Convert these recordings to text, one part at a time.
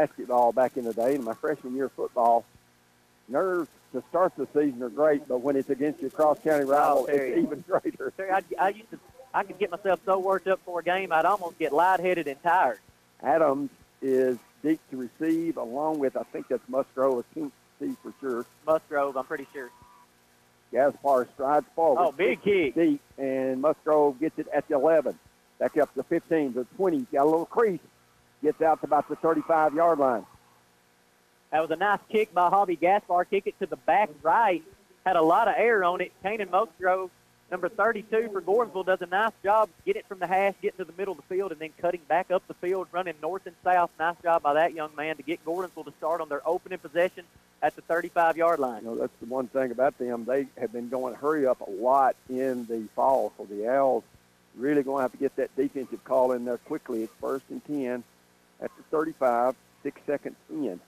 basketball back in the day, and my freshman year of football, nerves to start the season are great, but when it's against your cross-county oh, rival, Terry. it's even greater. Terry, I, I used to, I could get myself so worked up for a game, I'd almost get lightheaded and tired. Adams is deep to receive, along with, I think that's Musgrove. I can't see for sure. Musgrove, I'm pretty sure. Gaspar strides forward. Oh, big kick. Deep, and Musgrove gets it at the 11. Back up to 15, the 20. Got a little crease. Gets out to about the 35-yard line. That was a nice kick by Hobby Gaspar. Kick it to the back right. Had a lot of air on it. Kanan Musgrove, number 32 for Gordonsville, does a nice job getting it from the hash, getting to the middle of the field, and then cutting back up the field, running north and south. Nice job by that young man to get Gordonsville to start on their opening possession at the 35-yard line. You know, that's the one thing about them. They have been going hurry up a lot in the fall. So the Owls really going to have to get that defensive call in there quickly. It's first and 10 at the 35, six seconds in.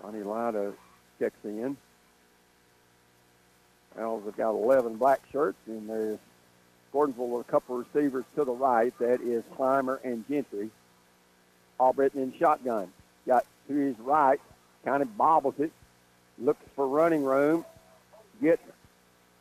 Johnny Lida checks in. Owls have got 11 black shirts, and there's Gordonsville with a couple of receivers to the right. That is Clymer and Gentry. Albritton in shotgun. Got to his right, kind of bobbles it, looks for running room, gets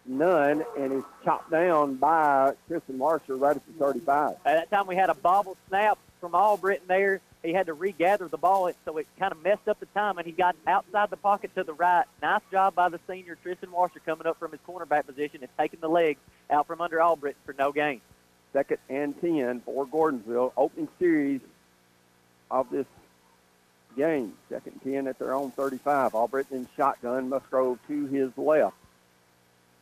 none, and is chopped down by Tristan Marshall right at the 35. At that time, we had a bobble snap from Albritton there. He had to regather the ball, so it kind of messed up the time, and he got outside the pocket to the right. Nice job by the senior, Tristan Washer, coming up from his cornerback position and taking the legs out from under Albritton for no gain. Second and 10 for Gordonsville. Opening series of this game. Second and 10 at their own 35. Albritton in shotgun. Musgrove to his left.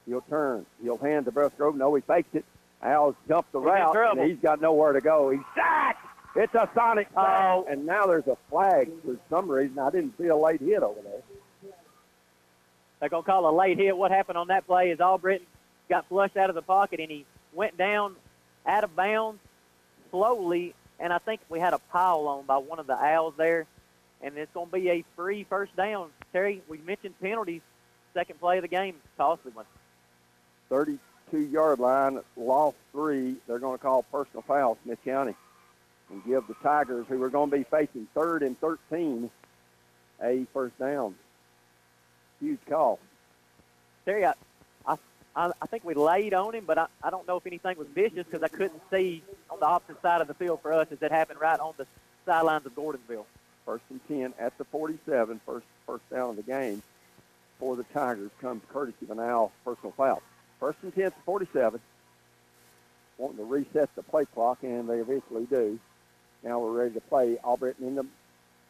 He'll turn. He'll hand to Musgrove. No, he fakes it. Owls jumped the He's route, and he's got nowhere to go. He's sacked. It's a sonic sack. Oh. And now there's a flag for some reason. I didn't see a late hit over there. They're going to call a late hit. What happened on that play is Albritton got flushed out of the pocket, and he went down out of bounds slowly, and I think we had a pile on by one of the Owls there, and it's going to be a free first down. Terry, we mentioned penalties. Second play of the game, costly one. 32-yard line, lost three. They're going to call personal foul, Smith County, and give the Tigers, who are going to be facing third and 13, a first down. Huge call. Terry, I, I, I think we laid on him, but I, I don't know if anything was vicious because I couldn't see on the opposite side of the field for us as it happened right on the sidelines of Gordonsville. First and 10 at the 47, first first down of the game for the Tigers comes courtesy of an Owl personal foul. First and 10 at the 47. Wanting to reset the play clock, and they eventually do. Now we're ready to play. Albritton in the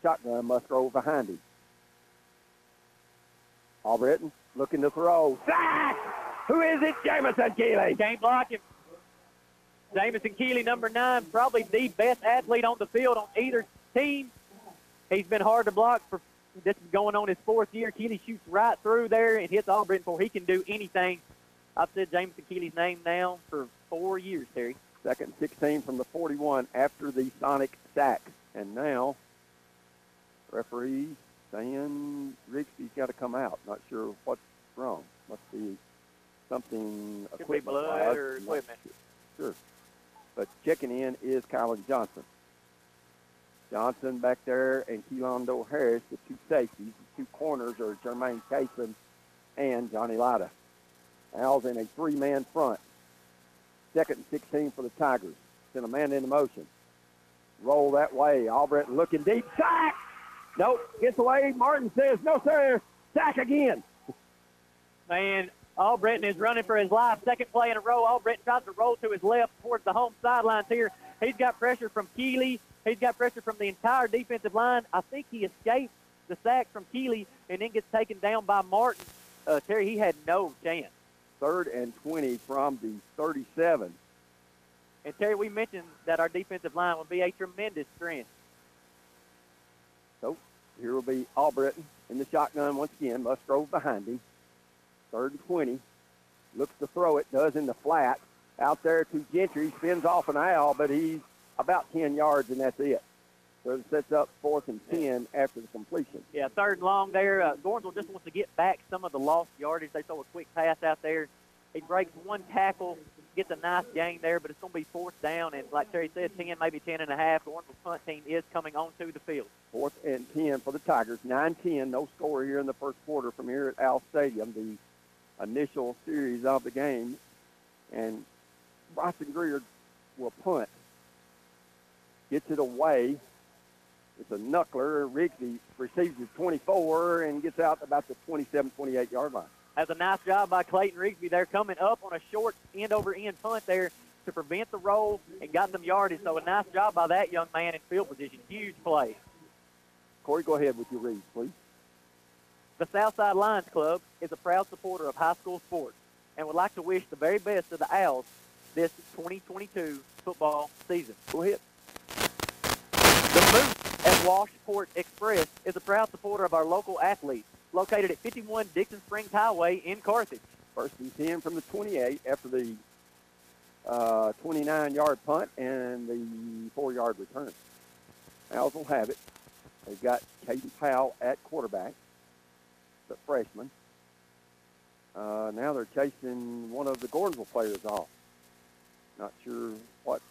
shotgun, Musgrove behind him. Albritton looking to throw. Sack! Who is it? Jamison Keeley. Can't block him. Jamison Keeley, number nine, probably the best athlete on the field on either team. He's been hard to block for this is going on his fourth year. Keeley shoots right through there and hits Auburn before he can do anything. I've said James Keeley's name now for four years, Terry. Second 16 from the 41 after the Sonic sack. And now, referee saying Rigsby's got to come out. Not sure what's wrong. Must be something Could be blood or equipment. Sure. But checking in is Colin Johnson. Johnson back there and Keelondo Harris, the two safeties. The two corners are Jermaine Cason and Johnny Lida. Owls in a three-man front. Second and 16 for the Tigers. Send a man into motion. Roll that way. Albritton looking deep. Sack! Nope. Gets away. Martin says, no, sir. Sack again. Man, Albritton is running for his life. Second play in a row. Albritton tries to roll to his left towards the home sidelines here. He's got pressure from Keeley. He's got pressure from the entire defensive line. I think he escaped the sack from Keeley and then gets taken down by Martin. Uh, Terry, he had no chance. Third and 20 from the 37. And Terry, we mentioned that our defensive line would be a tremendous strength. So here will be Albritton in the shotgun once again. Musgrove behind him. Third and 20. Looks to throw it. Does in the flat. Out there to Gentry. Spins off an owl, but he's about 10 yards, and that's it. So it sets up fourth and 10 after the completion. Yeah, third and long there. Uh, Gordonsville just wants to get back some of the lost yardage. They throw a quick pass out there. He breaks one tackle gets a nice gain there, but it's going to be fourth down, and like Terry said, 10, maybe 10 and a half. The punt team is coming onto the field. Fourth and 10 for the Tigers. 9-10, no score here in the first quarter from here at Owl Stadium, the initial series of the game. And Bryson Greer will punt. Gets it away. It's a knuckler. Rigsby receives his 24 and gets out about the 27, 28 yard line. That's a nice job by Clayton Rigsby. They're coming up on a short end over end punt there to prevent the roll and got them yardage. So a nice job by that young man in field position. Huge play. Corey, go ahead with your read, please. The Southside Lions Club is a proud supporter of high school sports and would like to wish the very best to the Owls this 2022 football season. Go ahead. The Moose at Washport Express is a proud supporter of our local athletes, located at 51 Dixon Springs Highway in Carthage. First and 10 from the 28 after the 29-yard punt and the four-yard return. Owls will have it. They've got Caden Powell at quarterback, the freshman. Uh, now they're chasing one of the Gordonsville players off. Not sure what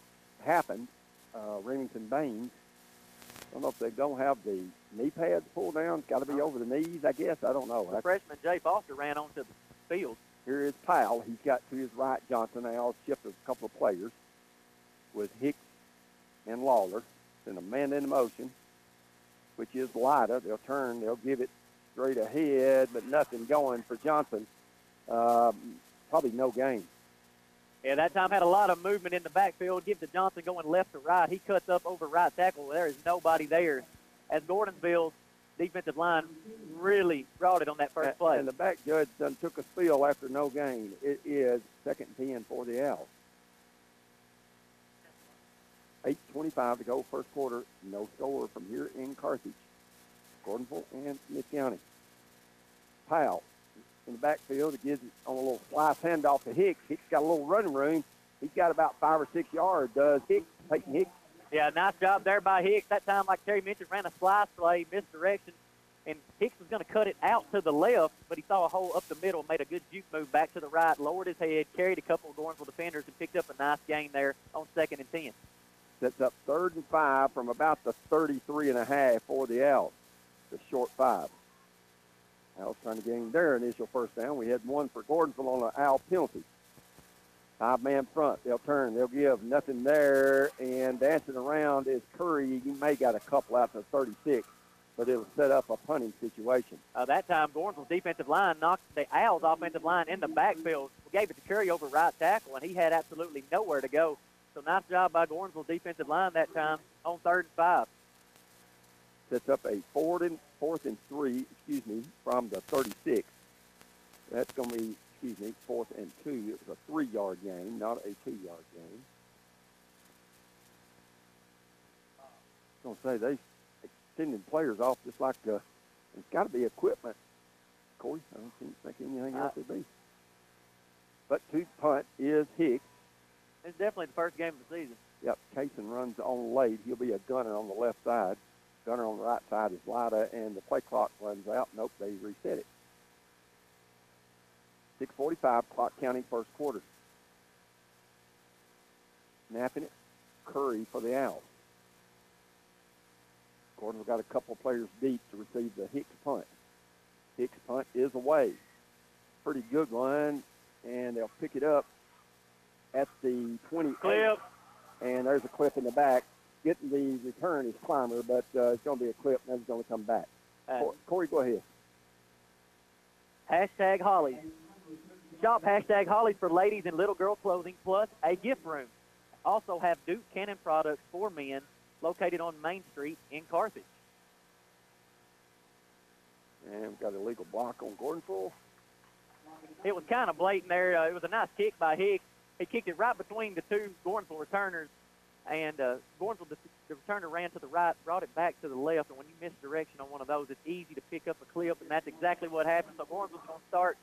happened. Uh, Remington Baines. I don't know if they don't have the knee pads pulled down. Got to be over the knees, I guess. I don't know. The freshman Jay Foster ran onto the field. Here is Powell. He's got to his right Johnson. Now shifted a couple of players with Hicks and Lawler. Send a man in motion, which is Lida. They'll turn. They'll give it straight ahead, but nothing going for Johnson. Um, probably no gain. Yeah, that time had a lot of movement in the backfield. Give to Johnson going left to right. He cuts up over right tackle. There is nobody there. As Gordonsville's defensive line really brought it on that first play. And the back judge done took a spill after no gain. It is second and 10 for the Owls. 8.25 to go first quarter. No score from here in Carthage. Gordonsville and Smith County. Powell in the backfield. It gives it on a little slice handoff to Hicks. Hicks got a little running room. He's got about five or six yards, does Hicks, Peyton Hicks. Yeah, nice job there by Hicks. That time, like Terry mentioned, ran a slice play, misdirection, and Hicks was going to cut it out to the left, but he saw a hole up the middle, made a good juke move back to the right, lowered his head, carried a couple of Gordonsville defenders, and picked up a nice gain there on second and 10. Sets up third and five from about the 33 and a half for the out, the short five. Owls trying to gain their initial first down. We had one for Gordonsville on an Owl penalty. Five-man front. They'll turn. They'll give nothing there. And dancing around is Curry. He may got a couple out to 36, but it'll set up a punting situation. Uh, that time, Gordonsville's defensive line knocked the Owls' offensive line in the backfield. We gave it to Curry over right tackle, and he had absolutely nowhere to go. So nice job by Gordonsville's defensive line that time on third and five. Sets up a fourth and fourth and three, excuse me, from the 36. That's going to be excuse me, fourth and two. It was a three-yard gain, not a two-yard gain. I was going to say they extending players off just like uh, it's got to be equipment. Corey, I don't think, think anything else would be. But to punt is Hicks. It's definitely the first game of the season. Yep, Cason runs on late. He'll be a gunner on the left side. Gunner on the right side is Lida, and the play clock runs out. Nope, they reset it. 6.45, clock counting first quarter. Snapping it, Curry for the Owls. Gordon's got a couple players deep to receive the Hicks punt. Hicks punt is away. Pretty good one, and they'll pick it up at the 20. Clip. And there's a clip in the back. Getting the return is Clymer, but uh, it's going to be a clip, and it's going to come back. Uh, Corey, go ahead. Hashtag Holly. Shop hashtag Holly for ladies and little girl clothing plus a gift room. Also have Duke Cannon products for men located on Main Street in Carthage. And we've got a legal block on Gordonsville. It was kind of blatant there. Uh, it was a nice kick by Hicks. He kicked it right between the two Gordonsville returners, and uh, Gordonsville, the, the returner ran to the right, brought it back to the left, and when you miss direction on one of those, it's easy to pick up a clip, and that's exactly what happened. So Gordonsville's going to start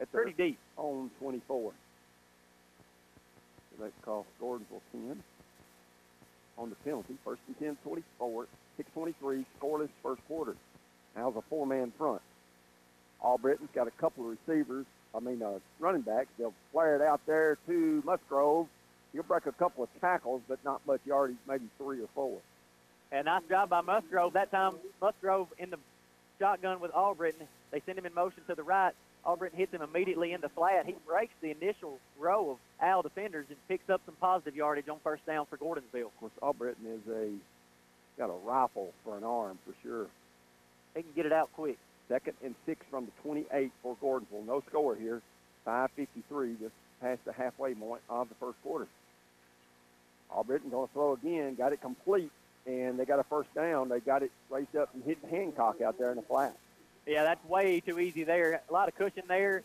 at pretty deep. On 24. So that cost Gordonsville 10 on the penalty. First and 10, 24, 623, scoreless first quarter. How's a four-man front? Albritton's got a couple of receivers. I mean, uh, running backs. They'll flare it out there to Musgrove. Not much yardage, maybe three or four. And nice job by Musgrove. That time, Musgrove in the shotgun with Albritton. They send him in motion to the right. Albritton hits him immediately in the flat. He breaks the initial row of Owl defenders and picks up some positive yardage on first down for Gordonsville. Of course, Albritton is a got a rifle for an arm for sure. He can get it out quick. Second and six from the 28 for Gordonsville. No score here. 5:53, just past the halfway point of the first quarter. Albritton going to throw again. Got it complete, and they got a first down. They got it raised up and hit Hancock out there in the flat. Yeah, that's way too easy there. A lot of cushion there.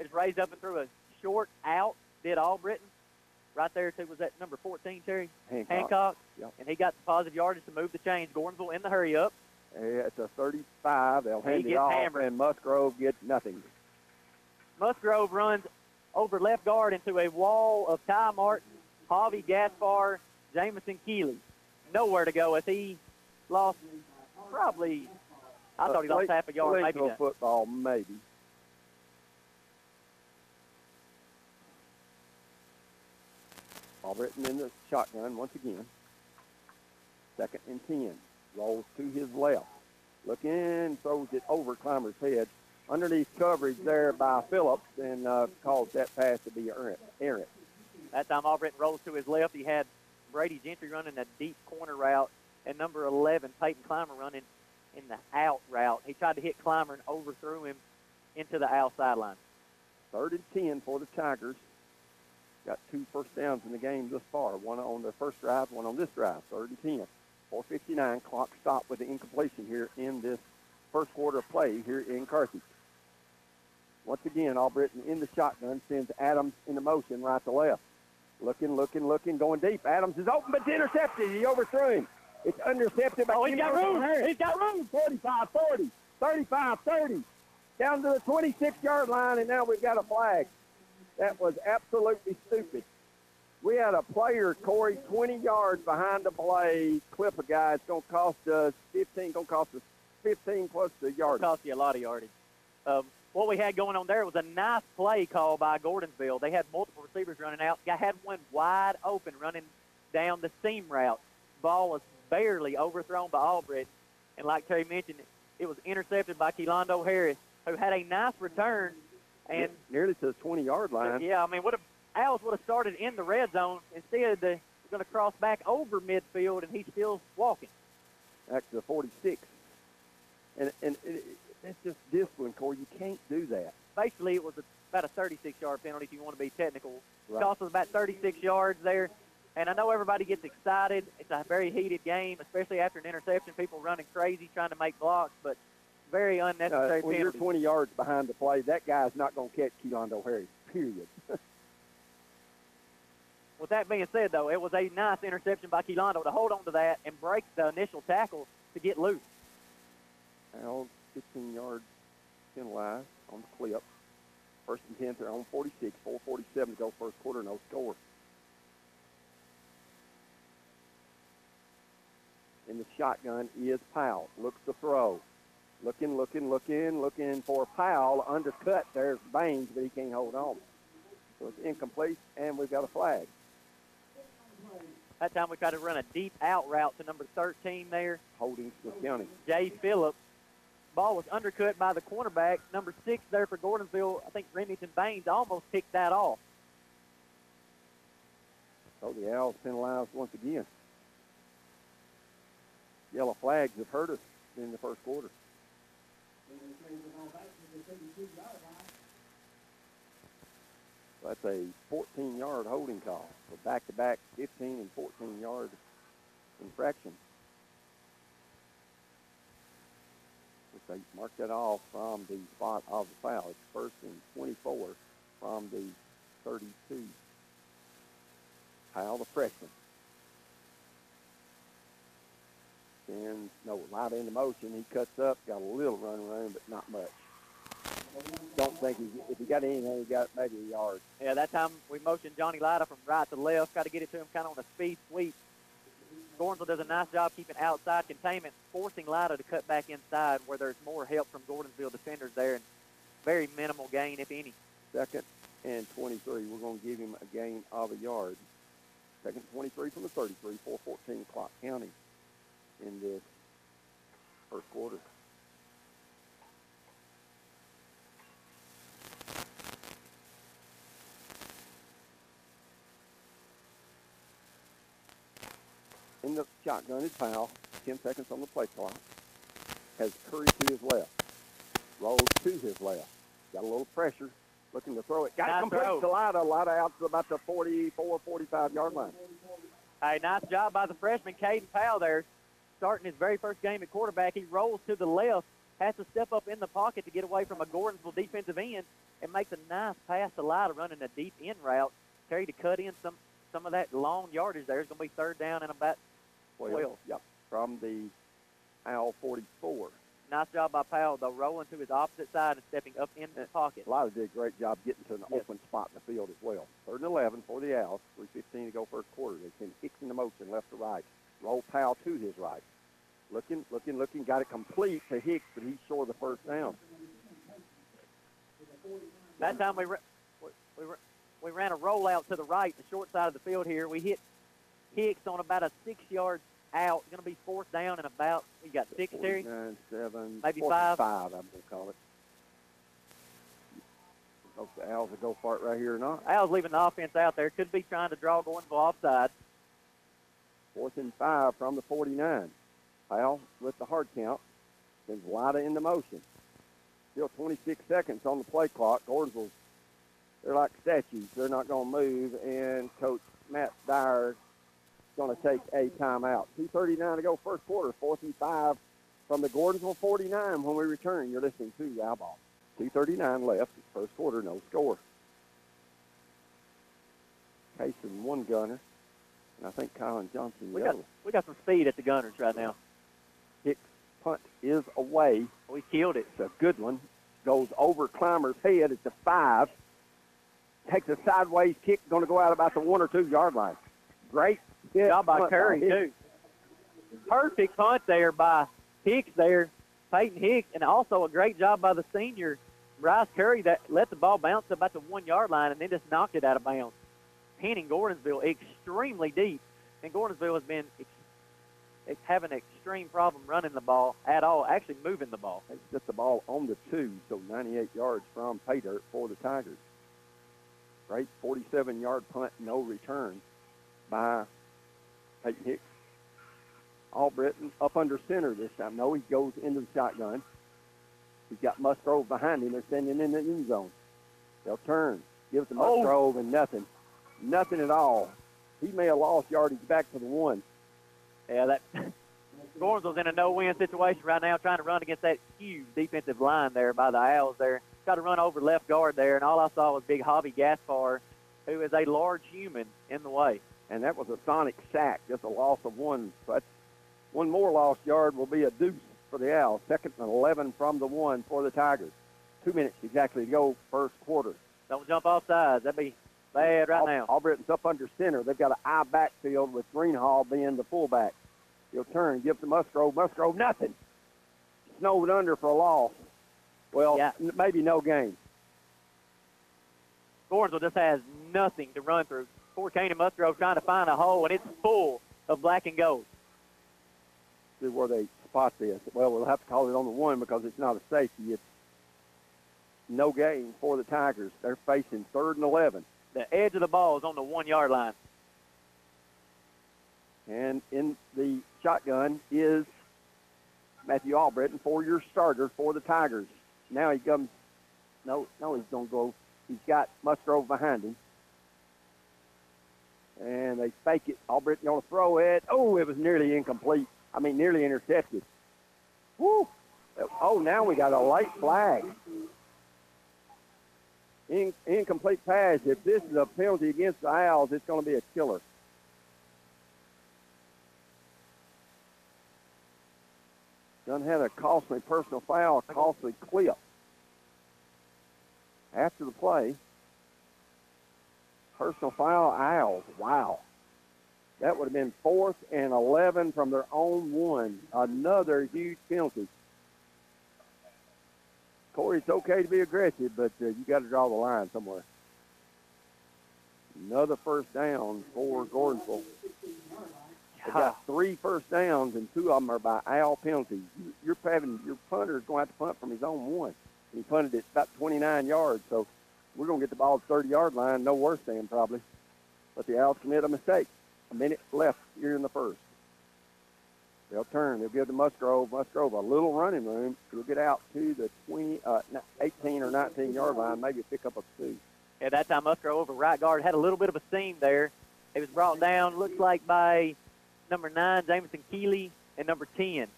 Just raised up and threw a short out. Did Albritton right there too, was that number 14 Terry Hancock. Hancock, Yep. and he got the positive yardage to move the chains. Gordonsville in the hurry up. Yeah, It's a 35. They'll He hand it off, hammered. and Musgrove gets nothing. Musgrove runs over left guard into a wall of Ty Martin, Javi Gaspar, Jamison Keeley. Nowhere to go as he lost probably, I thought he lost half a yard, maybe that. football, maybe. Albritton in the shotgun once again. Second and 10. Rolls to his left. Looking, throws it over Clymer's head. Underneath coverage there by Phillips and uh, calls that pass to be errant. errant. That time Albritton rolls to his left. He had Brady Gentry running a deep corner route and number 11, Peyton Clymer, running in the out route. He tried to hit Clymer and overthrew him into the out sideline. Third and 10 for the Tigers. Got two first downs in the game thus far. One on the first drive, one on this drive. Third and 10. 4.59. Clock stopped with the incompletion here in this first quarter play here in Carthage. Once again, Albritton in the shotgun sends Adams into motion right to left. Looking, looking, looking, going deep. Adams is open, but it's intercepted. He overthrew him. It's intercepted by Oh, he's got room. Harris. He's got room. 45, 40, 35, 30, down to the 26-yard line, and now we've got a flag. That was absolutely stupid. We had a player, Corey, 20 yards behind the play, clip a guy. It's going to cost us 15, going to cost us 15 plus the yard. cost you a lot of yardage. Um, what we had going on there was a nice play call by Gordonsville. They had multiple receivers running out. Guy had one wide open running down the seam route. Ball was barely overthrown by Albritton. And like Terry mentioned, it was intercepted by Keelondo Harris, who had a nice return. And nearly to the 20-yard line. yeah, I mean, would have Owls would have started in the red zone. Instead, they're going to cross back over midfield, and he's still walking. back to the 46. And, and it, that's just discipline, Corey. You can't do that. Basically, it was a, about a 36-yard penalty if you want to be technical. Right. Cost us about 36 yards there. And I know everybody gets excited. It's a very heated game, especially after an interception. People running crazy trying to make blocks, but very Uh, unnecessary when you're 20 yards behind the play, that guy's not going to catch Keelondo Harris, period. With that being said, though, it was a nice interception by Keelondo to hold on to that and break the initial tackle to get loose. Now, 15 yards penalized on the clip. First and 10, they're on 46, 447 to go first quarter, no score. In the shotgun is Powell. Looks to throw. Looking, looking, looking, looking for Powell. Undercut. There's Baines, but he can't hold on. So it's incomplete, and we've got a flag. That time we tried to run a deep out route to number 13 there, Holding Smith County. Jay Phillips. Ball was undercut by the cornerback. Number six there for Gordonsville. I think Remington Baines almost picked that off. So the Owls penalized once again. Yellow flags have hurt us in the first quarter. That's a 14-yard holding call. So back-to-back 15 and 14-yard infraction. They mark that off from the spot of the foul, it's first and 24 from the 32. Powell, the freshman. And no, light into motion. He cuts up, got a little run room, but not much. Don't think he, if he got anything, he got maybe a yard. Yeah, that time we motioned Johnny Lida from right to left, got to get it to him kind of on a speed sweep. Gordonsville does a nice job keeping outside containment, forcing Lida to cut back inside where there's more help from Gordonsville defenders there, and very minimal gain, if any. Second and 23. We're going to give him a gain of a yard. Second 23 from the 33, 414 clock counting in this first quarter. In the shotgun is Powell. 10 seconds on the play clock. Has Curry to his left. Rolls to his left. Got a little pressure. Looking to throw it. Got Nice complete throw. to Lida. Lida out to about the 44, 45 yard line. Hey, nice job by the freshman Caden Powell there. Starting his very first game at quarterback, he rolls to the left, has to step up in the pocket to get away from a Gordonsville defensive end, and makes a nice pass to Lida running a deep end route. Terry to cut in some some of that long yardage there is going to be third down and about 12. Yep. From the Owl 44. Nice job by Powell, though, rolling to his opposite side and stepping up in the pocket. Lida did a great job getting to an Yes. open spot in the field as well. Third and 11 for the Owls. 3.15 to go first quarter. They send Hicks in the motion left to right. Roll Powell to his right. Looking, looking, looking. Got it complete to Hicks, but he's short of the first down. That time we, we, we ran a rollout to the right, the short side of the field here. We hit Hicks on about a six-yard out. It's going to be fourth down and about, we got six, Terry? 49, 7, Maybe five. Five, I'm going to call it. Hope the Owls will go for it right here or not. Owls leaving the offense out there. Could be trying to draw Gordonsville offside. Fourth and five from the 49. Powell with the hard count. Sends Lida into motion. Still 26 seconds on the play clock. Gordonsville, they're like statues. They're not going to move. And Coach Matt Dyer going to take a timeout. 2.39 to go first quarter. Fourth and five from the Gordonsville 49 when we return. You're listening to Owl Ball. 2.39 left. First quarter, no score. Casey one gunner. And I think Colin Johnson We got, other we got some speed at the Gunners right now. Kick punt is away. Oh, we killed it. It's a good one. Goes over Clymer's head at the five. Takes a sideways kick, going to go out about the one or two yard line. Great job by Curry, too. Perfect punt there by Hicks there, Peyton Hicks, and also a great job by the senior, Bryce Curry, that let the ball bounce about the one-yard line and then just knocked it out of bounds. Pinning Gordonsville extremely deep, and Gordonsville has been having an extreme problem running the ball at all, actually moving the ball. They set the ball on the two, so 98 yards from pay dirt for the Tigers. Great 47-yard punt, no return by Peyton Hicks. Albritton up under center this time. No, he goes into the shotgun. He's got Musgrove behind him. They're sending in the end zone. They'll turn. Gives to Oh. Musgrove and nothing. Nothing at all. He may have lost yardage back to the one. Yeah, that Gordonsville's in a no-win situation right now, trying to run against that huge defensive line there by the Owls. There, got to run over left guard there, and all I saw was big Hobby Gaspar, who is a large human in the way. And that was a sonic sack, just a loss of one. But one more lost yard will be a deuce for the Owls. Second and 11 from the one for the Tigers. Two minutes exactly to go first quarter. Don't jump off sides. That'd be bad right Al- now. Albritton's up under center. They've got an eye backfield with Greenhall being the fullback. He'll turn, give to Musgrove. Musgrove, nothing. Snowed under for a loss. Well, Yeah. n- maybe no gain. Gordonsville just has nothing to run through. Poor Kanan Musgrove trying to find a hole, and it's full of black and gold. See where they spot this. Well, we'll have to call it on the one because it's not a safety. It's no gain for the Tigers. They're facing third and 11. The edge of the ball is on the one-yard line. And in the shotgun is Matthew Albritton, four-year starter for the Tigers. Now he comes. No, no, he's going to go. He's got Musgrove behind him. And they fake it. Albritton going to throw it. Oh, it was nearly incomplete. I mean, nearly intercepted. Woo! Oh, now we got a late flag. In, incomplete pass. If this is a penalty against the Owls, it's going to be a killer. Done had a costly personal foul, costly clip. After the play, personal foul, Owls. Wow. That would have been fourth and 11 from their own one. Another huge penalty. Corey, it's okay to be aggressive, but uh, you got to draw the line somewhere. Another first down for Gordonsville. They got three first downs, and two of them are by Owl penalties. You- You're having your punter is going to have to punt from his own one. He punted it about 29 yards, so we're going to get the ball at the 30-yard line, no worse than probably. But the Owls commit a mistake. A minute left here in the first. They'll turn. They'll give to Musgrove. Musgrove a little running room. He'll get out to the 20, uh, 18 or 19 yard line, maybe pick up a two. At that time, Musgrove over right guard had a little bit of a seam there. He was brought down, looks like by number nine, Jameson Keeley, and number 10,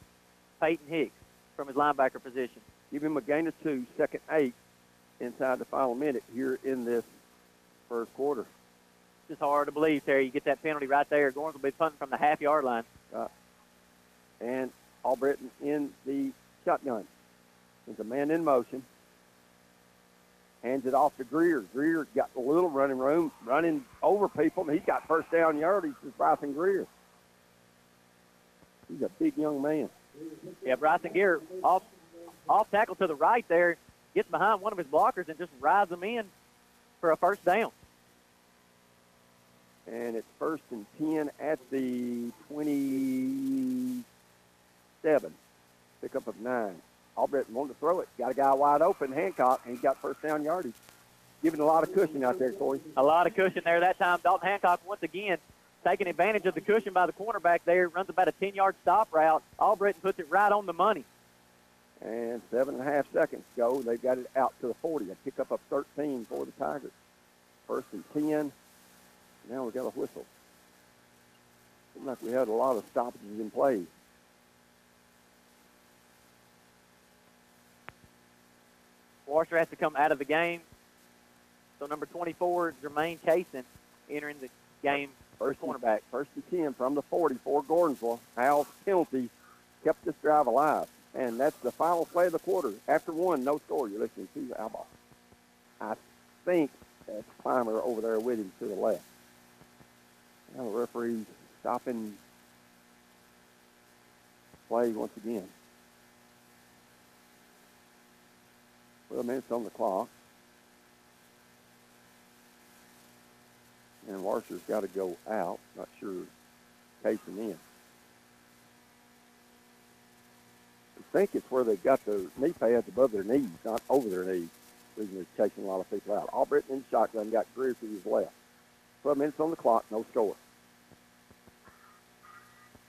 Peyton Hicks from his linebacker position. Give him a gain of two, second eight, inside the final minute here in this first quarter. It's just hard to believe, Terry. You get that penalty right there. Gordonsville be punting from the half yard line. and Albritton in the shotgun. There's a man in motion. Hands it off to Greer. Greer got a little running room, running over people. and He's got first down yardage for Bryson Greer. He's a big young man. Yeah, Bryson Greer off off tackle to the right there, gets behind one of his blockers and just rides them in for a first down. And it's first and 10 at the 27. Pickup of nine. Albritton wanted to throw it. Got a guy wide open, Hancock, and he's got first down yardage. Giving a lot of cushion out there, Corey. A lot of cushion there that time. Dalton Hancock once again taking advantage of the cushion by the cornerback there, runs about a 10-yard stop route. Albritton puts it right on the money. And seven and a half seconds go. They've got it out to the 40. A pick up of 13 for the Tigers. First and 10. Now we've got a whistle. Seems like we had a lot of stoppages in play. Washer has to come out of the game. So number 24, Jermaine Cason, entering the game First cornerback. first and 10 from the 40 for Gordonsville. Hal's penalty kept this drive alive. And that's the final play of the quarter. After one, no score. You're listening to Owl Ball. I think that's Clymer over there with him to the left. Now the referee's stopping play once again. 12 minutes on the clock. And Washer's got to go out. Not sure casing in. I think it's where they've got the knee pads above their knees, not over their knees. Reason they're chasing a lot of people out. Albritton in shotgun got Greer to his left. 12 minutes on the clock, no score.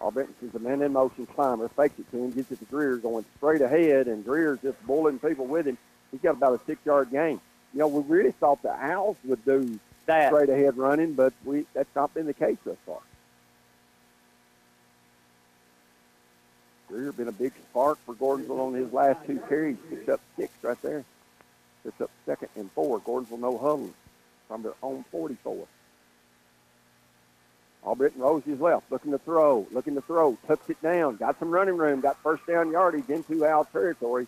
Albritton sees a man in motion, Clymer, fakes it to him, gets it to Greer, going straight ahead, and Greer's just bullying people with him. He's got about a six-yard gain. You know, we really thought the Owls would do That straight ahead running, but we that's not been the case thus far. Greer been a big spark for Gordonsville on his last two carries. Picks up six right there. Picks up second and four. Gordonsville no huddle from their own 44. Albritton rolls his left, looking to throw, looking to throw, tucks it down, got some running room, got first down yardage into Owl territory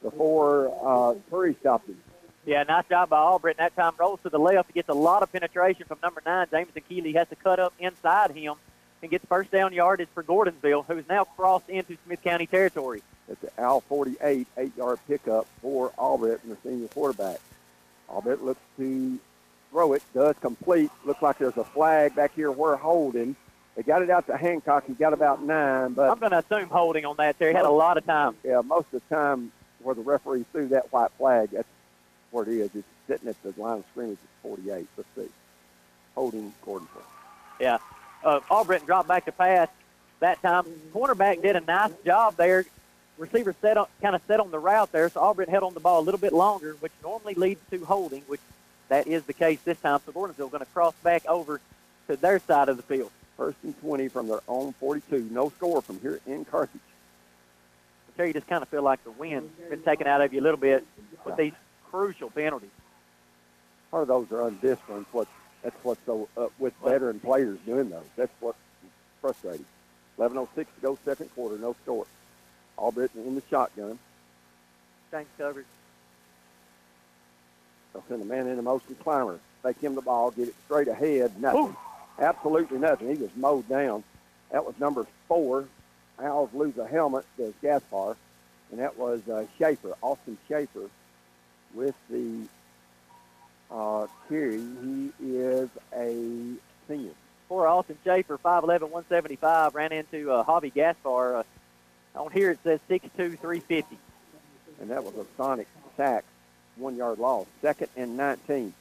before uh, Curry stopped him. Yeah, nice job by Albritton. That time rolls to the left. He gets a lot of penetration from number nine. Jameson Keeley has to cut up inside him and gets first down yardage for Gordonsville, who's now crossed into Smith County territory. It's the Owl 48 eight-yard pickup for Albritton, the senior quarterback. Albert looks to throw it, does complete. Looks like there's a flag back here where holding. They got it out to Hancock. He got about nine, but I'm going to assume holding on that there. He had a lot of time. yeah, most of the time where the referee threw that white flag, that's where it is. It's sitting at the line of scrimmage at 48. Let's see. Holding Gordonsville. Yeah. Uh, Albritton dropped back to pass that time. Cornerback did a nice job there. Receiver set on, kind of set on the route there, so Albritton held on the ball a little bit longer, which normally leads to holding, which that is the case this time. So Gordonsville going to cross back over to their side of the field. First and 20 from their own 42. No score from here in Carthage. There you just kind of feel like the wind's been taken out of you a little bit with these crucial penalties. part of those are undisciplined. What that's what's so uh, with veteran players doing those. That's what's frustrating. 11:06 to go, second quarter, no score. All Albritton in the shotgun. Change coverage. They'll send a man in the motion Clymer. Take him the ball, get it straight ahead. Nothing. Ooh. Absolutely nothing. He was mowed down. That was number four. Owls lose a helmet to Gaspar, and that was uh, Schaefer, Austin Schaefer, with the uh, Terry. He is a senior. For Austin Schaefer, 5'11", 175, ran into uh, Javi Gaspar. Uh, on here it says 6'2", 350. And that was a Sonic sack, one-yard loss. Second and 19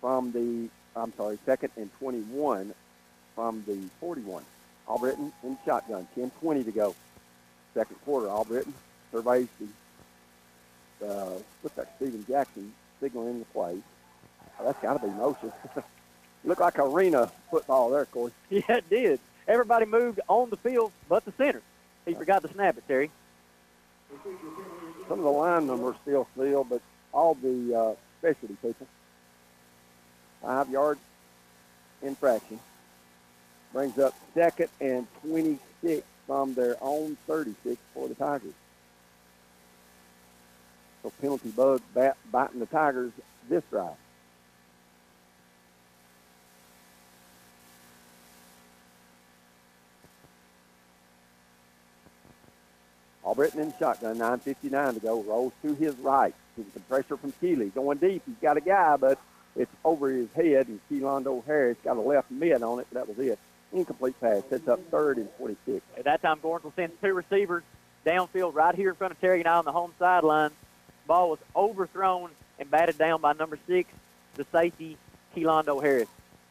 from the, I'm sorry, second and 21 from the 41. Albritton in shotgun, 10-20 to go. Second quarter, Albritton surveys the, uh, what's that, Steven Jackson signaling the play. That's got to be motion. Looked like arena football there, Corey. Yeah, it did. Everybody moved on the field but the center. He forgot to snap it, Terry. Some of the linemen were still sealed, but all the uh, specialty people. Five yard infraction. Brings up second and 26 from their own 36 for the Tigers. So penalty bug bat, biting the Tigers this drive. Albritton in shotgun, 9.59 to go. Rolls to his right. Getting some pressure from Keeley. Going deep. He's got a guy, but it's over his head, and Keelondo Harris got a left mid on it, but that was it. Incomplete pass. Sets up third and 26. At that time, Gordonsville sends two receivers downfield right here in front of Terry and I on the home sideline. Ball was overthrown and batted down by number six, the safety, Keelondo Harris.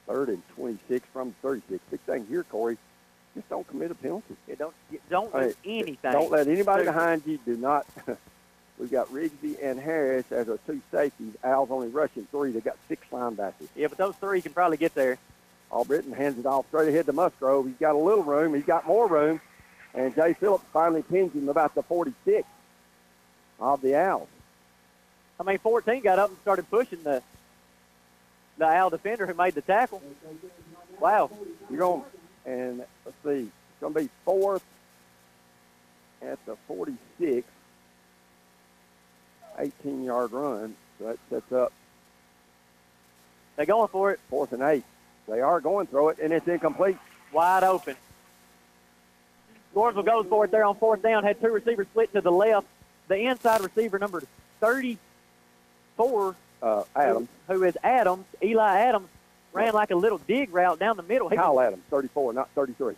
Third and 26 from 36. Big thing here, Corey. Just don't commit a penalty. Yeah, don't don't do anything. Don't let anybody behind you. Do not. We've got Rigsby and Harris as our two safeties. Owls only rushing three. They got six linebackers. Yeah, but those three can probably get there. Albritton hands it off straight ahead to Musgrove. He's got a little room. He's got more room. And Jay Phillips finally pins him about the 46 of the Owls. I mean, 14 got up and started pushing the the Owl defender who made the tackle. Wow. You're going, and let's see, it's going to be fourth at the 46, 18-yard run. So that sets up They're going for it. fourth and eight. They are going through it, and it's incomplete. Wide open. Gordonsville goes for it there on fourth down. Had two receivers split to the left. The inside receiver, number 34, Uh, Adams, who is Adams, Eli Adams, ran like a little dig route down the middle. He was Kyle Adams, 34, not 33.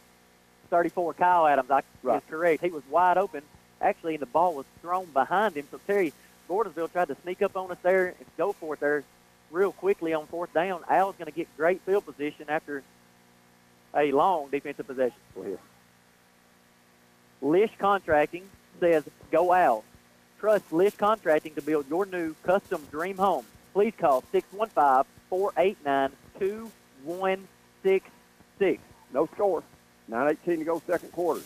34, Kyle Adams, I, Right. is correct. He was wide open, actually, and the ball was thrown behind him. So Terry Gordonsville tried to sneak up on us there and go for it there real quickly on fourth down. Owls going to get great field position after a long defensive possession. Go ahead. Lish Contracting says, go Owls. Trust Lish Contracting to build your new custom dream home. Please call 615-489-2166. No score. 9.18 to go second quarter.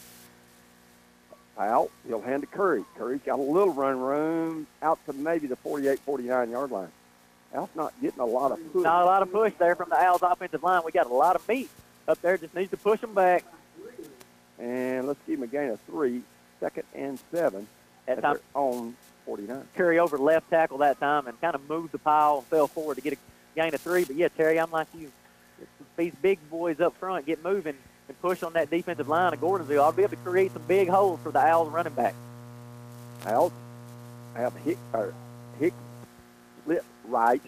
Out. He'll hand to Curry. Curry's got a little run room out to maybe the 48, 49 yard line. Owls not getting a lot of push. Not a lot of push there from the Owls offensive line. We got a lot of meat up there. Just needs to push them back. And let's give him a gain of three. Second and seven That at time, own 49. Curry over left tackle that time and kind of moved the pile, fell forward to get a gain of three. But yeah, Terry, I'm like you. These big boys up front get moving and push on that defensive line of Gordonsville. I'll be able to create some big holes for the Owls running back. Owls have Hick, or Hick split right.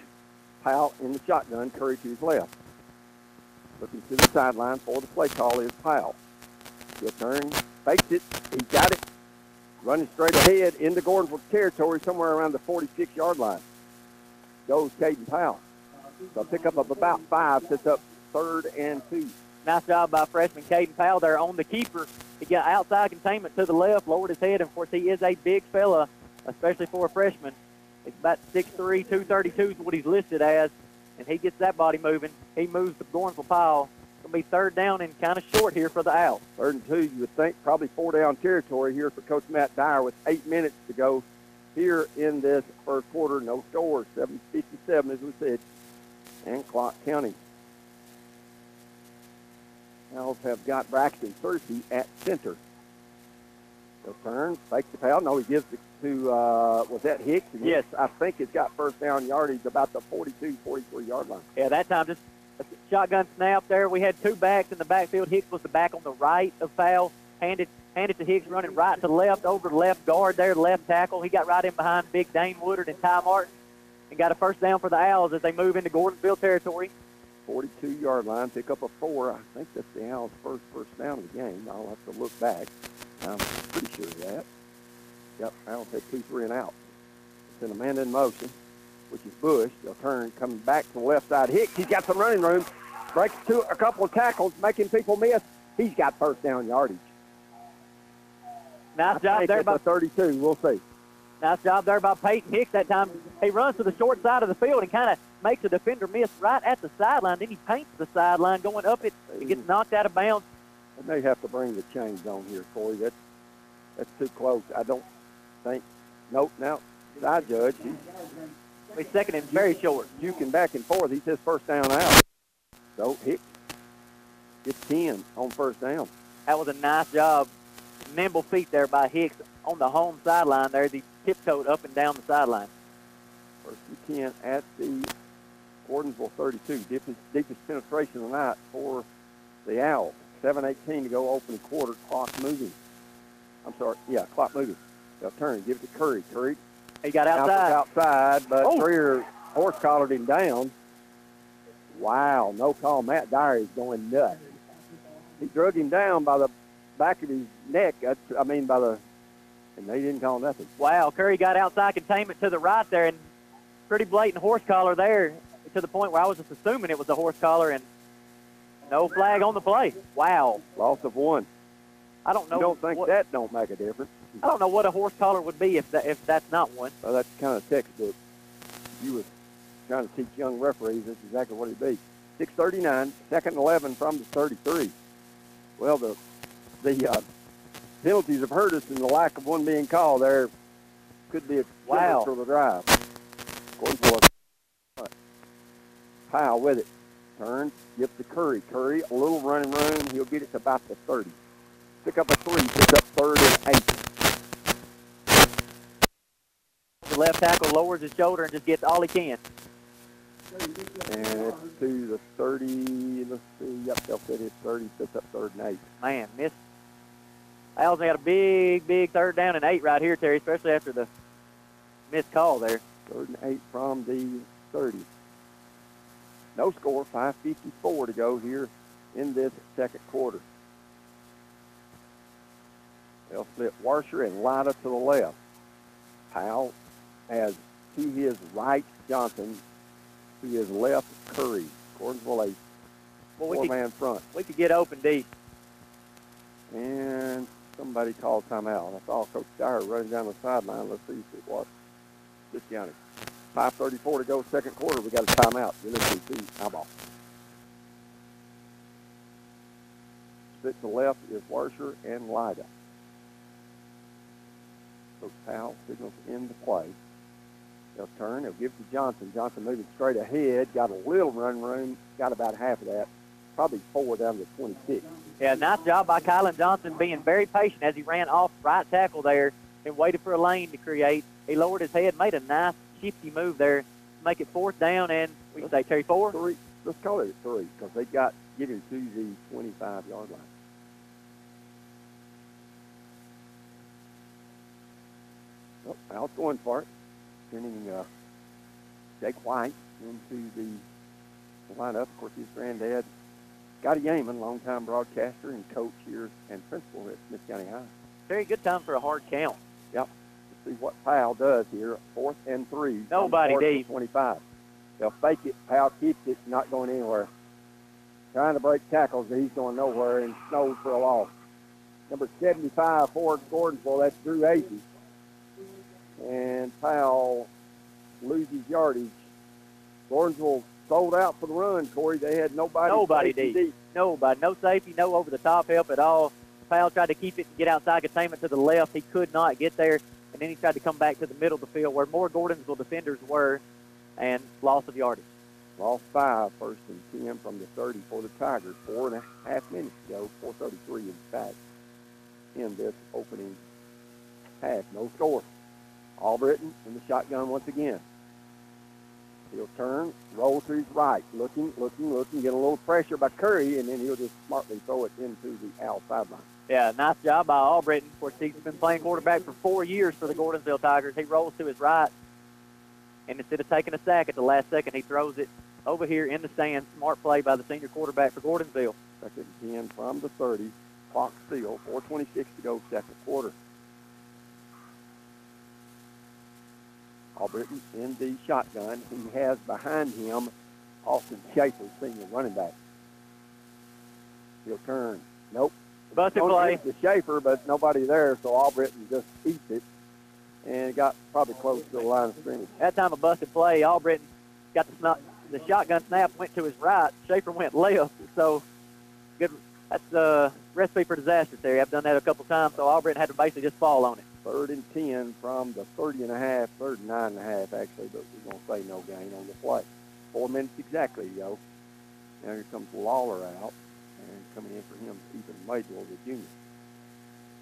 Powell in the shotgun. Curry to his left. Looking to the sideline for the play call is Powell. He'll turn, fakes it. He's got it. Running straight ahead into Gordonsville territory, somewhere around the 46-yard line. Goes Caden Powell. So pick up of about five, sets up third and two. Nice job by freshman Caden Powell there on the keeper. He got outside containment to the left, lowered his head, and of course he is a big fella, especially for a freshman. He's about 6'3", 232 is what he's listed as, and he gets that body moving. He moves the Gordonsville pile. It'll be third down and kind of short here for the Owls. Third and two, you would think probably four down territory here for Coach Matt Dyer with eight minutes to go here in this first quarter. No score, 7.57 as we said, and Clark County. Owls have got Braxton Thursday at center. He'll turn, fake the foul. No, he gives it to, uh, was that Hicks? And Yes. I think it's got first down yardage about the 42, 43 yard line. Yeah, that time just a shotgun snap there. We had two backs in the backfield. Hicks was the back on the right of foul. Handed handed to Hicks running right to left over left guard there, left tackle. He got right in behind Big Dane Woodard and Ty Martin. And got a first down for the Owls as they move into Gordonsville territory. 42-yard line, pick up a four. I think that's the Owls' first first down of the game. I'll have to look back. I'm pretty sure of that. Yep, Owls had two, three, and out. It's an Amanda in motion, which is Bush. They'll turn, coming back to the left side. Hicks, he's got some running room. Breaks two, a couple of tackles, making people miss. He's got first down yardage. Nice I job there by a 32. We'll see. Nice job there by Peyton Hicks that time. He runs to the short side of the field and kind of makes a defender miss right at the sideline. Then he paints the sideline going up it. It gets knocked out of bounds. I may have to bring the chains on here, Corey. That's that's too close. I don't think. Nope. Now, I judge, he's He's second and very short. juking back and forth. He says first down out. So Hicks gets 10 on first down. That was a nice job. Nimble feet there by Hicks on the home sideline there. The tiptoed up and down the sideline. First and 10 at the Gordonsville 32. Deepest, deepest penetration of the night for the Owls. 7.18 to go open quarter. Clock moving. I'm sorry. Yeah, clock moving. They'll turn. Give it to Curry. Curry He got outside. outside, but Oh. Greer horse collared him down. Wow, no call. Matt Dyer is going nuts. He drug him down by the back of his neck. I mean, by the, and they didn't call nothing. Wow, Curry got outside containment to the right there and pretty blatant horse collar there to the point where I was just assuming it was a horse collar and no flag on the play. Wow. Loss of one. I don't know. you don't think what, that don't make a difference? I don't know what a horse collar would be if that, if that's not one. Well, that's kind of textbook. You was trying to teach young referees. That's exactly what it'd be. 6:39, second 11 from the 33. Well, the the uh, penalties have hurt us, and the lack of one being called there could be a Wow. for the drive. Gordonsville, Powell with it, turns, gives to Curry. Curry, a little running room. He'll get it to about the 30. Pick up a three. Pick up third and eight. The left tackle lowers his shoulder and just gets all he can. And it's to the 30, let's see, yep, they'll fit it 30, picks up third and eight. Man, miss. Owls got a big, big third down and eight right here, Terry, especially after the missed call there. Third and eight from the 30. No score, 5.54 to go here in this second quarter. They'll flip Warsher and Lida to the left. Powell has to his right Johnson, to his left Curry. Gordonsville a Well, we four-man front. we could get open deep. And somebody called timeout. I saw Coach Dyer running down the sideline. Let's see if it was. This county. 5.34 to go, second quarter. We got a timeout. You're listening to Owl Ball. Split to the left is Warsher and Lida. Coach Powell signals in the play. They'll turn. They'll give to Johnson. Johnson moving straight ahead. Got a little run room. Got about half of that. Probably four down to 26. Yeah, nice job by Kylan Johnson being very patient as he ran off right tackle there and waited for a lane to create. He lowered his head, made a nice shifty move there to make it fourth down and we say Terry four. three. Let's call it a three because they got getting to the 25 yard line. Oh, Owls going for it. Sending uh, Jake White into the lineup. Of course, his granddad, Scotty Yeaman, longtime broadcaster and coach here and principal at Smith County High. Very good time for a hard count. Let's see what Powell does here. Fourth and three. Nobody deep. 25. They'll fake it. Powell keeps it, not going anywhere. Trying to break tackles, but he's going nowhere and snows for a loss. Number 75 for Gordonsville, that's Drew Acey. And Powell loses yardage. Gordonsville sold out for the run, Corey. They had nobody, Nobody safety deep. Nobody, no safety, no over the top help at all. Powell tried to keep it and get outside containment to the left. He could not get there, and then he tried to come back to the middle of the field where more Gordonsville defenders were, and loss of yardage. Lost five, first and 10 from the 30 for the Tigers. Four and a half minutes ago, 4.33 in fact, in this opening half. No score. Albritton in the shotgun once again. He'll turn, roll to his right, looking, looking, looking, get a little pressure by Curry, and then he'll just smartly throw it into the Owl sideline. Yeah, nice job by Albritton. Of course, he's been playing quarterback for four years for the Gordonsville Tigers. He rolls to his right, and instead of taking a sack at the last second, he throws it over here in the stands. Smart play by the senior quarterback for Gordonsville. Second 10 from the 30. Clock still. 4.26 to go, second quarter. Albritton in the shotgun. He has behind him Austin Schaefer, senior running back. He'll turn. Nope. Busted play. to Schaefer, but nobody there, so Albritton just eats it and got probably close to the line of scrimmage. That time a busted play. Albritton got the snap, the shotgun snap went to his right. Schaefer went left. So good. That's a recipe for disaster, Terry. I've done that a couple times. So Albritton had to basically just fall on it. Third and 10 from the 30 and a half, third and nine and a half, actually, but we're going to say no gain on the play. Four minutes exactly, yo. Now here comes Lawler out, and coming in for him, Ethan Madewell, the junior.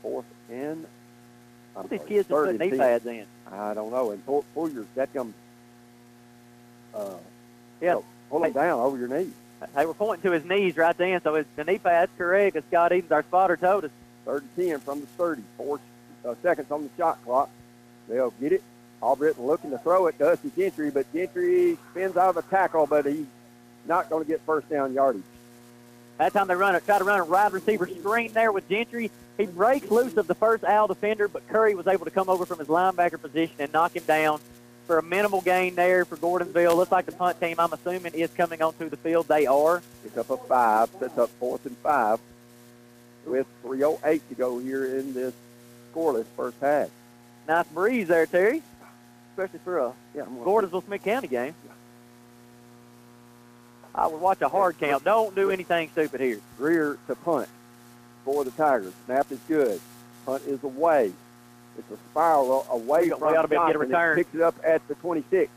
Fourth and, I'm What these sorry, kids are third put and knee 10. pads in. I don't know. And pull, pull your, that comes, uh, Yeah. pull them down over your knees. They were pointing to his knees right then, so it's the knee pad's correct, as Scott Edens, our spotter, told us. Third and 10 from the 30. Four uh, seconds on the shot clock. They'll get it. Albritton looking to throw it to Dusty Gentry, but Gentry spins out of a tackle, but he's not going to get first down yardage. That time they run it, try to run a wide receiver screen there with Gentry. He breaks loose of the first Owl defender, but Curry was able to come over from his linebacker position and knock him down for a minimal gain there for Gordonsville. Looks like the punt team, I'm assuming, is coming onto the field. They are. It's up a five, sets up fourth and five with 3.08 to go here in this scoreless first half. Nice breeze there, Terry, especially for a Yeah, Gordonsville Smith County game. I would watch a hard count. Don't do anything stupid here. Greer to punt for the Tigers. Snap is good. Punt is away. It's a spiral away We- we from ought to be get a return. He picks it up at the 26.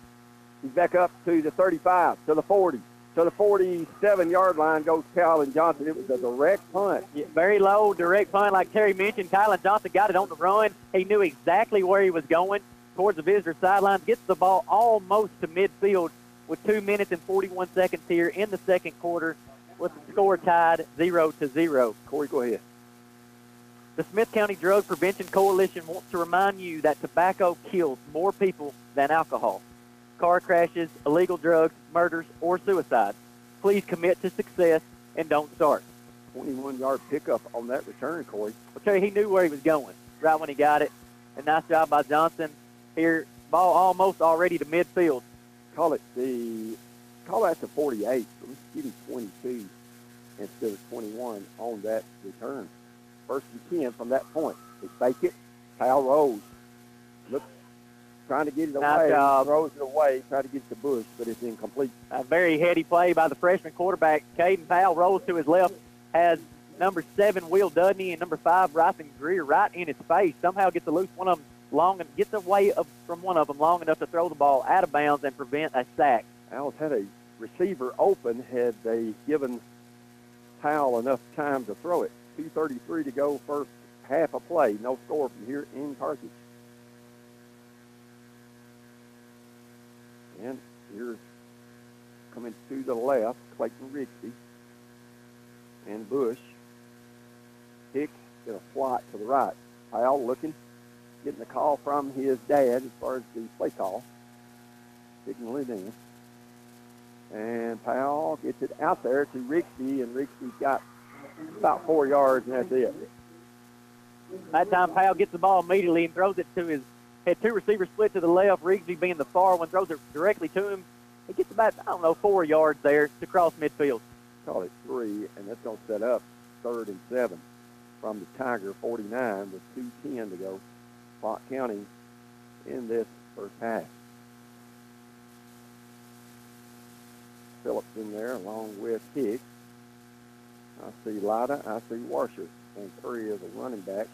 He's back up to the 35, to the 40, to the 47-yard line goes Kylan Johnson. It was a direct punt. Yeah, very low, direct punt, like Terry mentioned. Kylan Johnson got it on the run. He knew exactly where he was going towards the visitor sideline, Gets the ball almost to midfield with two minutes and 41 seconds here in the second quarter, with the score tied zero to zero. Corey, go ahead. The Smith County Drug Prevention Coalition wants to remind you that tobacco kills more people than alcohol. Car crashes, illegal drugs, murders, or suicide. Please commit to success and don't start. 21-yard pickup on that return, Corey. You, he knew where he was going right when he got it. A nice job by Johnson. Here, ball almost already to midfield. Call it the call that the 48. So let's give him 22 instead of 21 on that return. First and 10 from that point. They fake it. Kyle Rose trying to get it Nice away. job. Throws it away. Try to get it to Bush, but it's incomplete. A very heady play by the freshman quarterback. Caden Powell rolls to his left, has number seven, Will Dudney, and number five, Bryson Greer right in his face. Somehow gets a loose one of them long and gets away of, from one of them long enough to throw the ball out of bounds and prevent a sack. Owls had a receiver open had they given Powell enough time to throw it. 2.33 to go, first half of play. No score from here in Carthage. And here's coming to the left, Clayton Rigsby and Bush. Hicks get a flight to the right. Powell looking, getting a call from his dad as far as the play call. Signaling in. And Powell gets it out there to Rigsby, and Rigsby's got about four yards, and that's it. That time, Powell gets the ball immediately and throws it to his. Had two receivers split to the left. Rigsby being the far one, throws it directly to him. He gets about I don't know four yards there to cross midfield. Call it three, and that's going to set up third and seven from the Tiger 49 with 2.10 to go. Clock counting in this first half. Phillips in there along with Hicks. I see Lida. I see Washer. And three is a running back.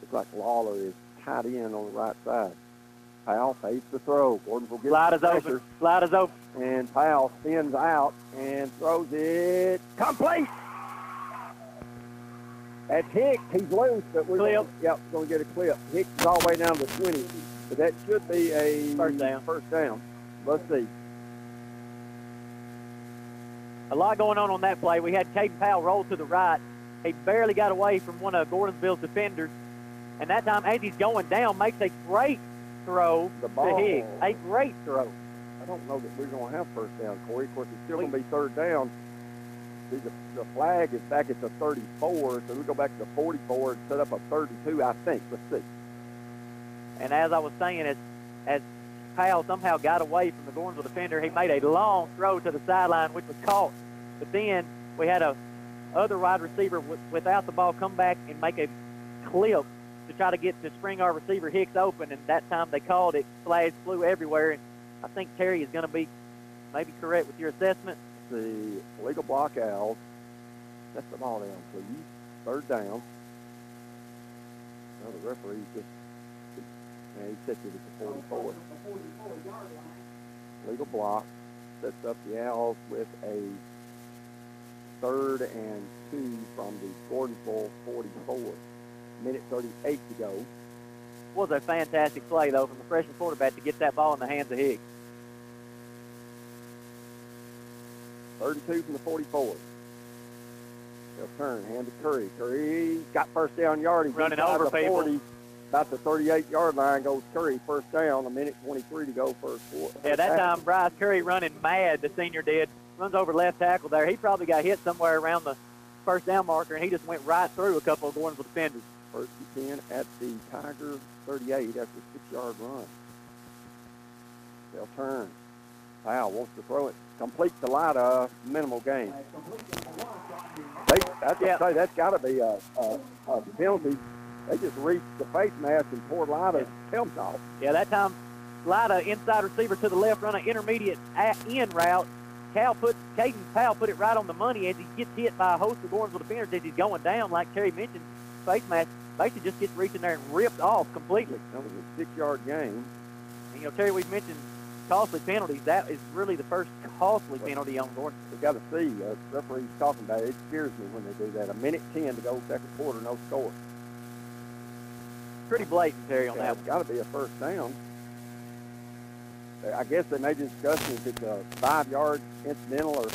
Looks like Lawler is tied in on the right side. Powell fades the throw. Gordon will get Slide the is open. Slide is open. And Powell spins out and throws it complete. That's Hicks. He's loose, but we're Clip. Gonna, yep, going to get a clip. Hicks is all the way down to 20, but that should be a First down. First down. Let's see. A lot going on on that play. We had Caden Powell roll to the right. He barely got away from one of Gordonsville's defenders. And that time, as he's going down, makes a great throw The to ball. Hicks. A great throw. I don't know that we're going to have first down, Corey. Of course, it's still going to be third down. See, the, the flag is back at the 34, so we go back to the 44 and set up a third and two, I think. Let's see. And as I was saying, as as Powell somehow got away from the Gornsville defender, he made a long throw to the sideline, which was caught. But then we had a other wide receiver w- without the ball come back and make a clip to try to get to spring our receiver Hicks open. And that time they called it. Flags flew everywhere. And I think Terry is going to be maybe correct with your assessment. The legal block out. Set the ball down, please. Third down. Well, the referee just, and he sets it at the 44. Legal block sets up the Owls with a third and two from the Gordonsville 44. Minute 38 to go. Was a fantastic play though from the freshman quarterback to get that ball in the hands of Hicks. Third and two from the 44. They'll turn, hand to Curry. Curry got first down yard. yardage. Running over the people. 40. About the 38-yard line goes Curry, first down. A minute 23 to go first quarter. Yeah, that time Bryce Curry running mad, the senior did, runs over left tackle there. He probably got hit somewhere around the first down marker, and he just went right through a couple of Gordonsville defenders. First and 10 at the Tiger 38 after a six-yard run. They'll turn. Powell wants to throw it. Complete the light uh, of minimal gain. They, that's yeah. say that's got to be a, a, a penalty. They just reached the face mask and poured Lida helmet off. Yeah, that time, Lida inside receiver to the left, run an intermediate a- in route. Cal put Caden Powell put it right on the money as he gets hit by a host of Gordonsville defenders as he's going down. Like Terry mentioned, face mask basically just gets reaching there and ripped off completely. That was a six-yard gain. And, you know, Terry, we've mentioned costly penalties. That is really the first costly penalty on Gordon. We got to see. Uh, referees talking about it. It scares me when they do that. A minute 10 to go, second quarter, no score. Pretty blatant, Terry, on Yeah, that it's got to be a first down. I guess they may be discussing if it's a five-yard incidental or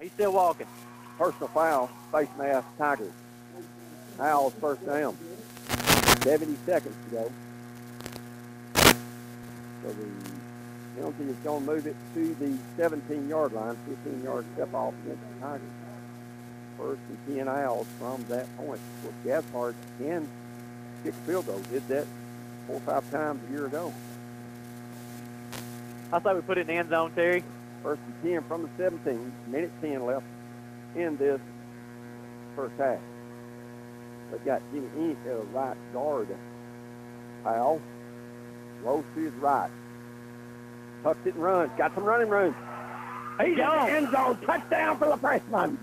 He's still walking. personal foul, face mask, Tigers. Owls first down. 70 seconds to go. So the penalty is going to move it to the 17-yard line, 15-yard step off against the Tigers. First and 10 Owls from that point. Course, Gaspard can kick field goal. Did that four or five times a year ago. I thought we put it in the end zone, Terry. First and 10 from the 17. Minute 10 left in this first half. They've got Jimmy Ink at a right guard. Powell rolls to his right. Tucks it and runs. Got some running room. He's in the end zone. Touchdown for the freshman.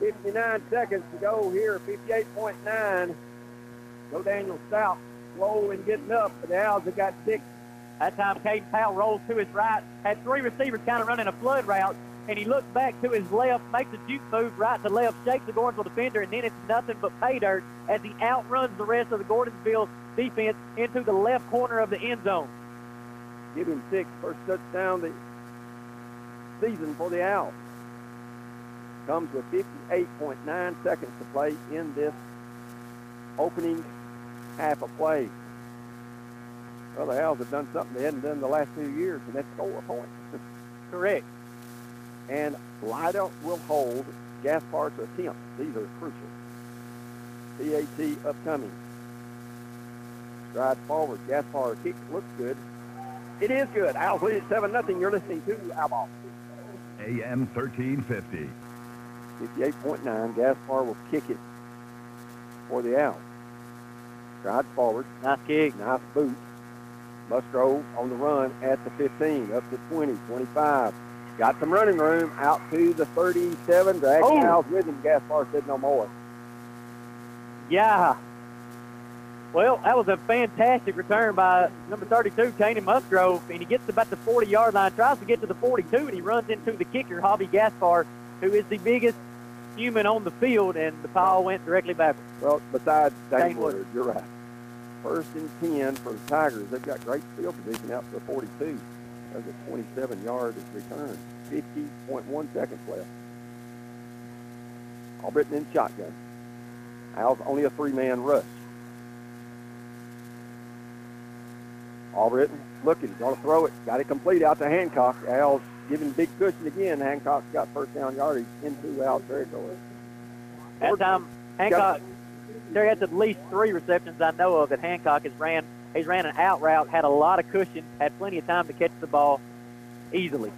59 seconds to go here. 58.9. Go Daniel Stout. Slow and getting up. But the Owls have got six That time, Caden Powell rolls to his right, had three receivers kind of running a flood route, and he looks back to his left, makes a juke move right to left, shakes the Gordonsville defender, and then it's nothing but pay dirt as he outruns the rest of the Gordonsville defense into the left corner of the end zone. Give him six. First touchdown the season for the Owls. Comes with 58.9 seconds to play in this opening half of play. Well, the Owls have done something they hadn't done the last two years, and that's score a point. Correct. And Lida will hold Gaspard's attempt. These are crucial. PAT upcoming. Stride forward. Gaspard kick looks good. It is good. Owls lead at 7 nothing. You're listening to Owl Ball. AM 1350. 58.9. Gaspard will kick it for the Owls. Stride forward. Nice kick. Nice boot. Musgrove on the run at the 15, up to 20, 25. Got some running room out to the 37. Drag Oh. Owls with him. Gaspar said no more. Yeah. Well, that was a fantastic return by number 32, Kanan Musgrove, and he gets about the 40-yard line, tries to get to the 42, and he runs into the kicker, Hobby Gaspar, who is the biggest human on the field, and the ball went directly backwards. Well, besides Dane Dane Woodard. Woodard, you're right. First and 10 for the Tigers. They've got great field position out to the 42. That's a 27-yard return. 50.1 seconds left. All Albritton in shotgun. Owls only a three-man rush. All Albritton looking, going to throw it. Got it complete out to Hancock. Owls giving big cushion again. Hancock's got first down yardage into Owl territory. That time, Hancock, Terry has at least three receptions I know of that Hancock has ran. He's ran an out route, had a lot of cushion, had plenty of time to catch the ball easily.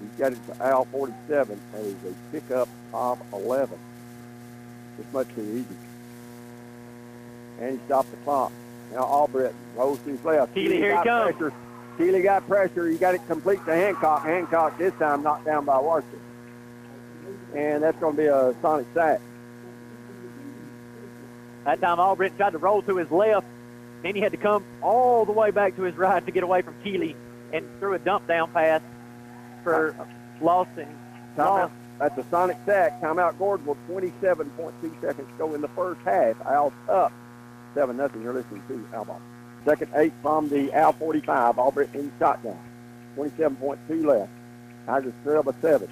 He's got it to Owl 47. That is a pickup of 11. It's much too easy. And he stopped the clock. Now Albritton rolls to his left. Keeley, here he comes. Pressure. Keeley got pressure. He got it complete to Hancock. Hancock this time knocked down by Washington. And that's going to be a sonic sack. That time Albritton tried to roll to his left. Then he had to come all the way back to his right to get away from Keeley and threw a dump down pass for Lawson. Timeout. That's a sonic sack. Timeout Gordonsville, 27.2 seconds to go in the first half. Owls up 7 nothing. You're listening to Owl Ball. Second eight from the Owl 45. Albritton in shotgun. 27.2 left. Tigers trail by seven.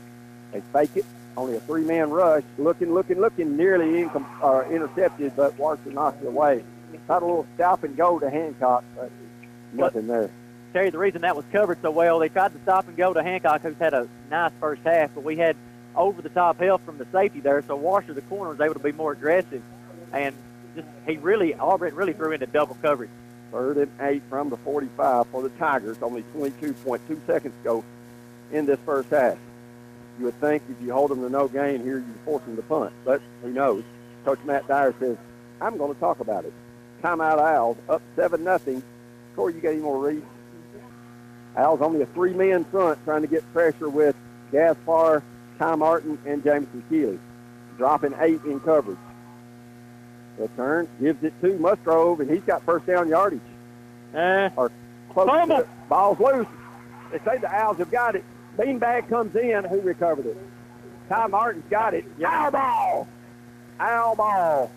They fake it. Only a three-man rush. Looking, looking, looking. Nearly incom- uh, intercepted, but Washington knocked it away. Had a little stop and go to Hancock, but nothing there. Terry, the reason that was covered so well, they tried to stop and go to Hancock, who's had a nice first half, but we had over the top help from the safety there, so Washer, the corner, was able to be more aggressive. And just he really, Albritton really threw into double coverage. Third and eight from the 45 for the Tigers. Only 22.2 seconds to go in this first half. You would think if you hold them to no gain here, you force them to punt. But who knows? Coach Matt Dyer says, I'm going to talk about it. Timeout Owls up 7 nothing. Corey, you got any more reads? Owls only a three-man front trying to get pressure with Gaspar, Ty Martin, and Jameson Keeley. Dropping eight in coverage. The turn gives it to Musgrove, and he's got first down yardage. Uh, Or close Fumble. Ball's loose. They say the Owls have got it. Beanbag comes in. Who recovered it? Ty Martin's got it. Owl ball. Owl ball.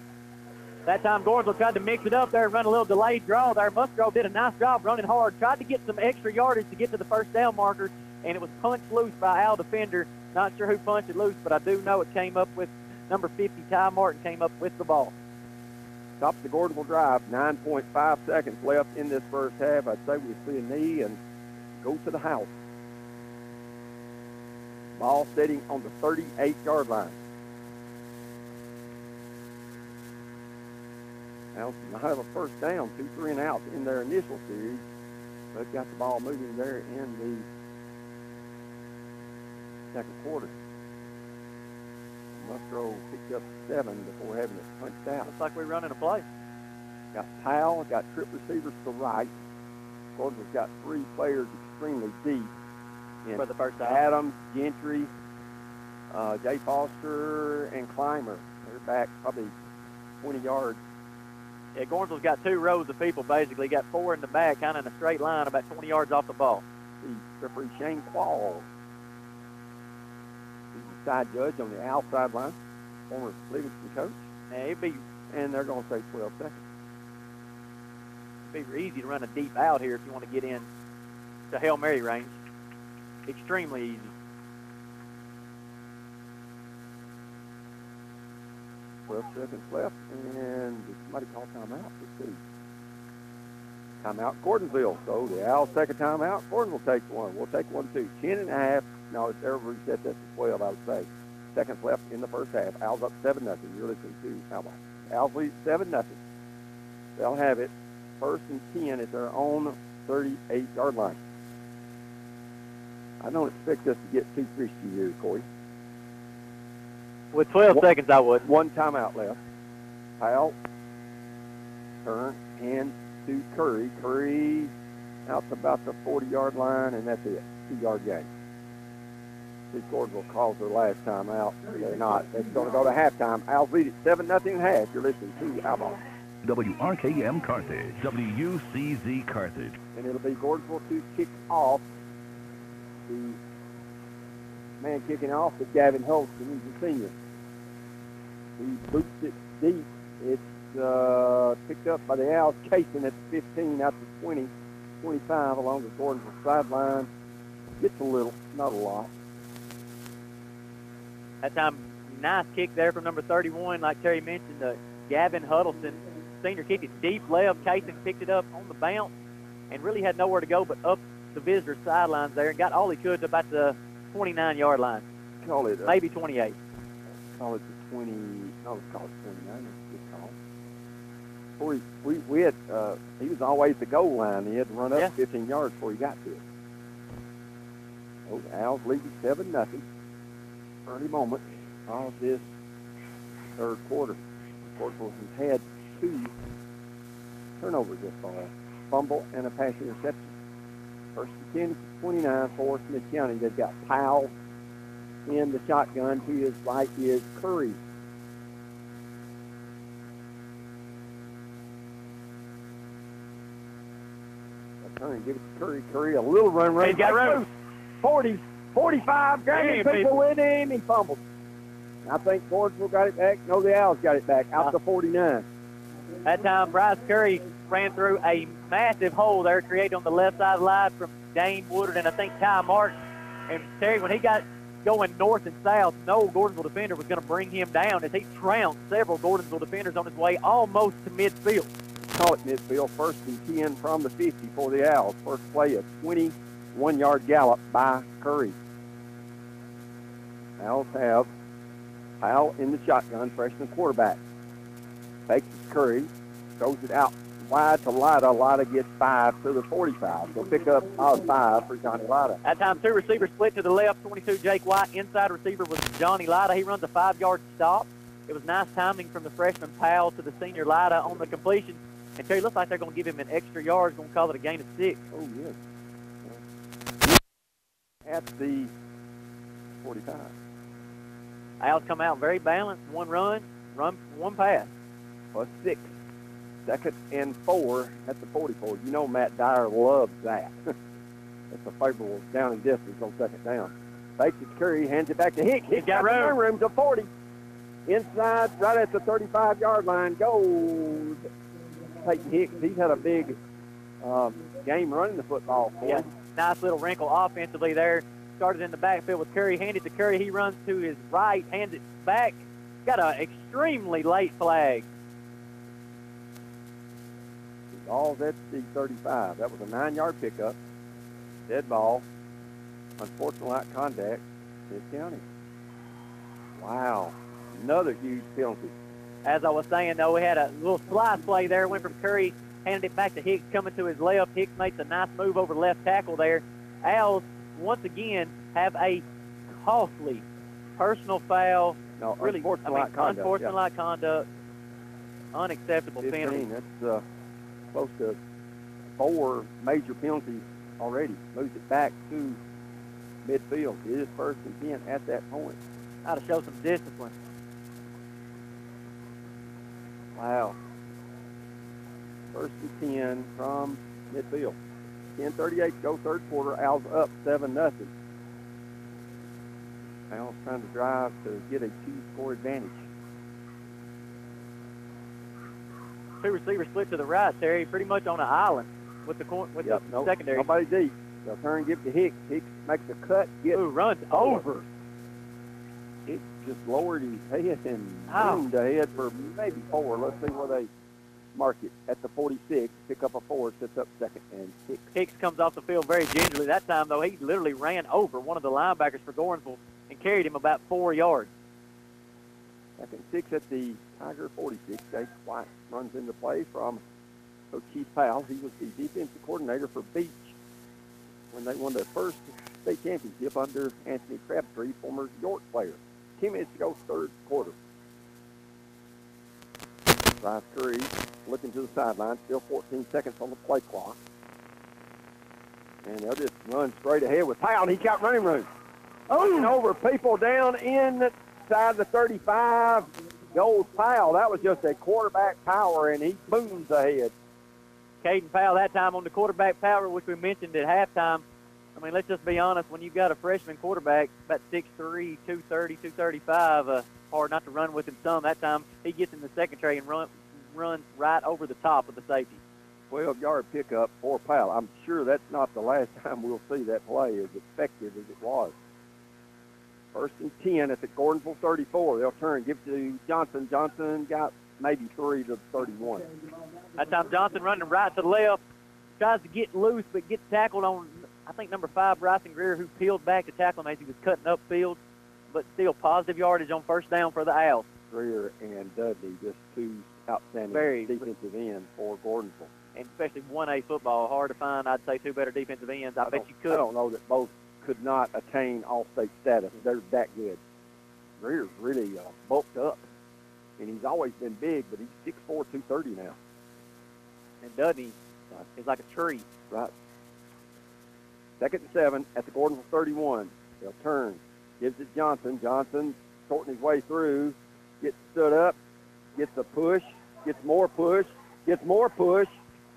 That time Gordonsville tried to mix it up there run a little delayed draw there. Musgrove did a nice job running hard, tried to get some extra yardage to get to the first down marker, and it was punched loose by Owl defender. Not sure who punched it loose, but I do know it came up with number 50, Ty Martin, came up with the ball. Stops the Gordonsville drive. 9.5 seconds left in this first half. I'd say we see a knee and go to the house. Ball sitting on the 38-yard line. Now, I have a first down, two, three, and outs in their initial series. They've got the ball moving there in the second quarter. Musgrove picked up seven before having it punched out. Looks like we're running a play. Got Powell, got trip receivers to the right. Gordonsville's got three players extremely deep. In For the first time. Adams, Gentry, uh, Jay Foster, and Clymer. They're back probably 20 yards. Yeah, Gordonsville's got two rows of people basically. Got four in the back, kind of in a straight line, about 20 yards off the ball. Referee Shane Qualls. He's the side judge on the outside line, former Livingston coach, Yeah, it'd be and they're going to say 12 seconds. It'd be easy to run a deep out here if you want to get in to Hail Mary range. Extremely easy. 12 seconds left, and somebody call timeout? Let's see. Timeout, Gordonsville. So the Owls take a timeout. Gordonsville takes one. We'll take one too. Ten and a half. No, it's ever reset that to 12, I would say. Seconds left in the first half. Owls up 7 nothing. You're listening to Owl. Owls lead 7 nothing. They'll have it first and 10 at their own 38-yard line. I don't expect us to get too fishy here, Corey. With 12 Wha- seconds, I would. One timeout left. Powell, turn, hand to Curry. Curry out to about the 40-yard line, and that's it. Two-yard gain. These Gordonsville calls their last time out. They're not. It's going to go to halftime. Owls lead it 7 nothing half. You're listening to Owl Ball. WRKM Carthage. WUCZ Carthage. And it'll be Gordonsville to kick off. The man kicking off is Gavin Holston. He's a senior. He boots it deep. It's uh, picked up by the Owls. Casing at the 15 out to 20, 25 along the Gordonsville sideline. Gets a little, not a lot. That time, nice kick there from number 31, like Terry mentioned. Uh, Gavin Huddleston, senior, kicked it deep left. Casey picked it up on the bounce, and really had nowhere to go but up the visitor sidelines there and got all he could about the 29 yard line, Call it, uh, maybe 28. call it the 20, no, let's call it 29. That's good call. We, we, we had, uh, he was always the goal line. He had to run up Yeah. 15 yards before he got to it. Oh, Owls leading 7 nothing. Early moment of this third quarter. Corporal has had two turnovers this far. Fumble and a pass interception. First and 10, 29 for Smith County. They've got Powell in the shotgun. To his right is Curry. Turn, give it to Curry. Curry, a little run, run. He's got room. loose. 40, 45, grabbing Damn, people with him. He fumbled. I think Gordonsville got it back. No, the Owls got it back out Uh, to 49. That time, Bryce Curry ran through a massive hole there created on the left side line from Dane Woodard and I think Ty Martin. And Terry, when he got going north and south, no Gordonsville defender was going to bring him down as he trounced several Gordonsville defenders on his way almost to midfield. Call it midfield. First and 10 from the 50 for the Owls. First play, a 21-yard gallop by Curry. Owls have Powell in the shotgun, freshman quarterback. To Curry, throws it out wide to Lida. Lida gets five to the 45. They'll pick up uh, five for Johnny Lida. That time, two receivers split to the left. 22 Jake White, inside receiver was Johnny Lida. He runs a five-yard stop. It was nice timing from the freshman Powell to the senior Lida on the completion. And Terry looks like they're going to give him an extra yard. Going to call it a gain of six. Oh, yes. At the 45. Owls come out very balanced. One run, run, one pass. Plus six. second and four at the 44. You know Matt Dyer loves that. That's a favorable down and distance on second down. Fakes it to Curry, hands it back to Hicks. Hicks got got room. room to 40. Inside, right at the 35-yard line, goes Peyton Hicks. He's had a big um, game running the football for Yeah, him. nice little wrinkle offensively there. Started in the backfield with Curry, handed to Curry. He runs to his right, hands it back. Got an extremely late flag. Ball's at the 35. That was a nine-yard pickup. Dead ball. Unfortunate light contact. County. Wow. Another huge penalty. As I was saying, though, we had a little slice play there. Went from Curry, handed it back to Hicks, coming to his left. Hicks makes a nice move over left tackle there. Owls, once again, have a costly personal foul. No, Really, unfortunate I mean, conduct. unsportsmanlike conduct. Unacceptable yeah. penalty. That's uh, close to four major penalties already. Moves it back to midfield. It is first and 10 at that point. Got to show some discipline. Wow. First and 10 from midfield. 10.38 to go third quarter. Owls up 7 nothing. Owls trying to drive to get a two-score advantage. Two receivers split to the right, Terry, pretty much on an island with the cor- with Yep, the nope, secondary. Nobody deep. They'll turn, give it to Hicks. Hicks makes a cut, gets Ooh, runs over. over. Hicks just lowered his head and Oh. zoomed ahead for maybe four. Let's see where they mark it. At the 46, pick up a four, sets up second and six. Hicks comes off the field very gingerly. That time, though, he literally ran over one of the linebackers for Gornsville and carried him about four yards. Second six at the Tiger 46. Jake White runs into play from Coach Keith Powell. He was the defensive coordinator for Beach when they won their first state championship under Anthony Crabtree, former York player. Ten minutes to go, third quarter. Bryce Curry looking to the sideline, still 14 seconds on the play clock. And they'll just run straight ahead with Powell. He's got running room. Oh, over people down inside the 35 goes Powell. That was just a quarterback power, and he booms ahead. Caden Powell that time on the quarterback power, which we mentioned at halftime. I mean, let's just be honest. When you've got a freshman quarterback about 6'3", 230, 235, uh, hard not to run with him some. That time he gets in the secondary and run, runs right over the top of the safety. 12-yard pickup for Powell. I'm sure that's not the last time we'll see that play as effective as it was. First and 10 at the Gordonsville 34. They'll turn, give it to Johnson. Johnson got maybe three to 31. That time Johnson running right to the left. tries to get loose, but gets tackled on, I think, number five, Bryson Greer, who peeled back to tackle him as he was cutting upfield, but still positive yardage on first down for the Owls. Greer and Dudney, just two outstanding Very- defensive ends for Gordonsville. And especially 1A football, hard to find, I'd say, two better defensive ends. I, bet don't- you I could. don't know that both could not attain all-state status. They're that good. Greer's really uh, bulked up, and he's always been big, but he's 6'4", 230 now. And Dudney is like a tree. Right. Second and seven at the Gordonsville 31. They'll turn. Gives it Johnson. Johnson sorting his way through. Gets stood up. Gets a push. Gets more push. Gets more push.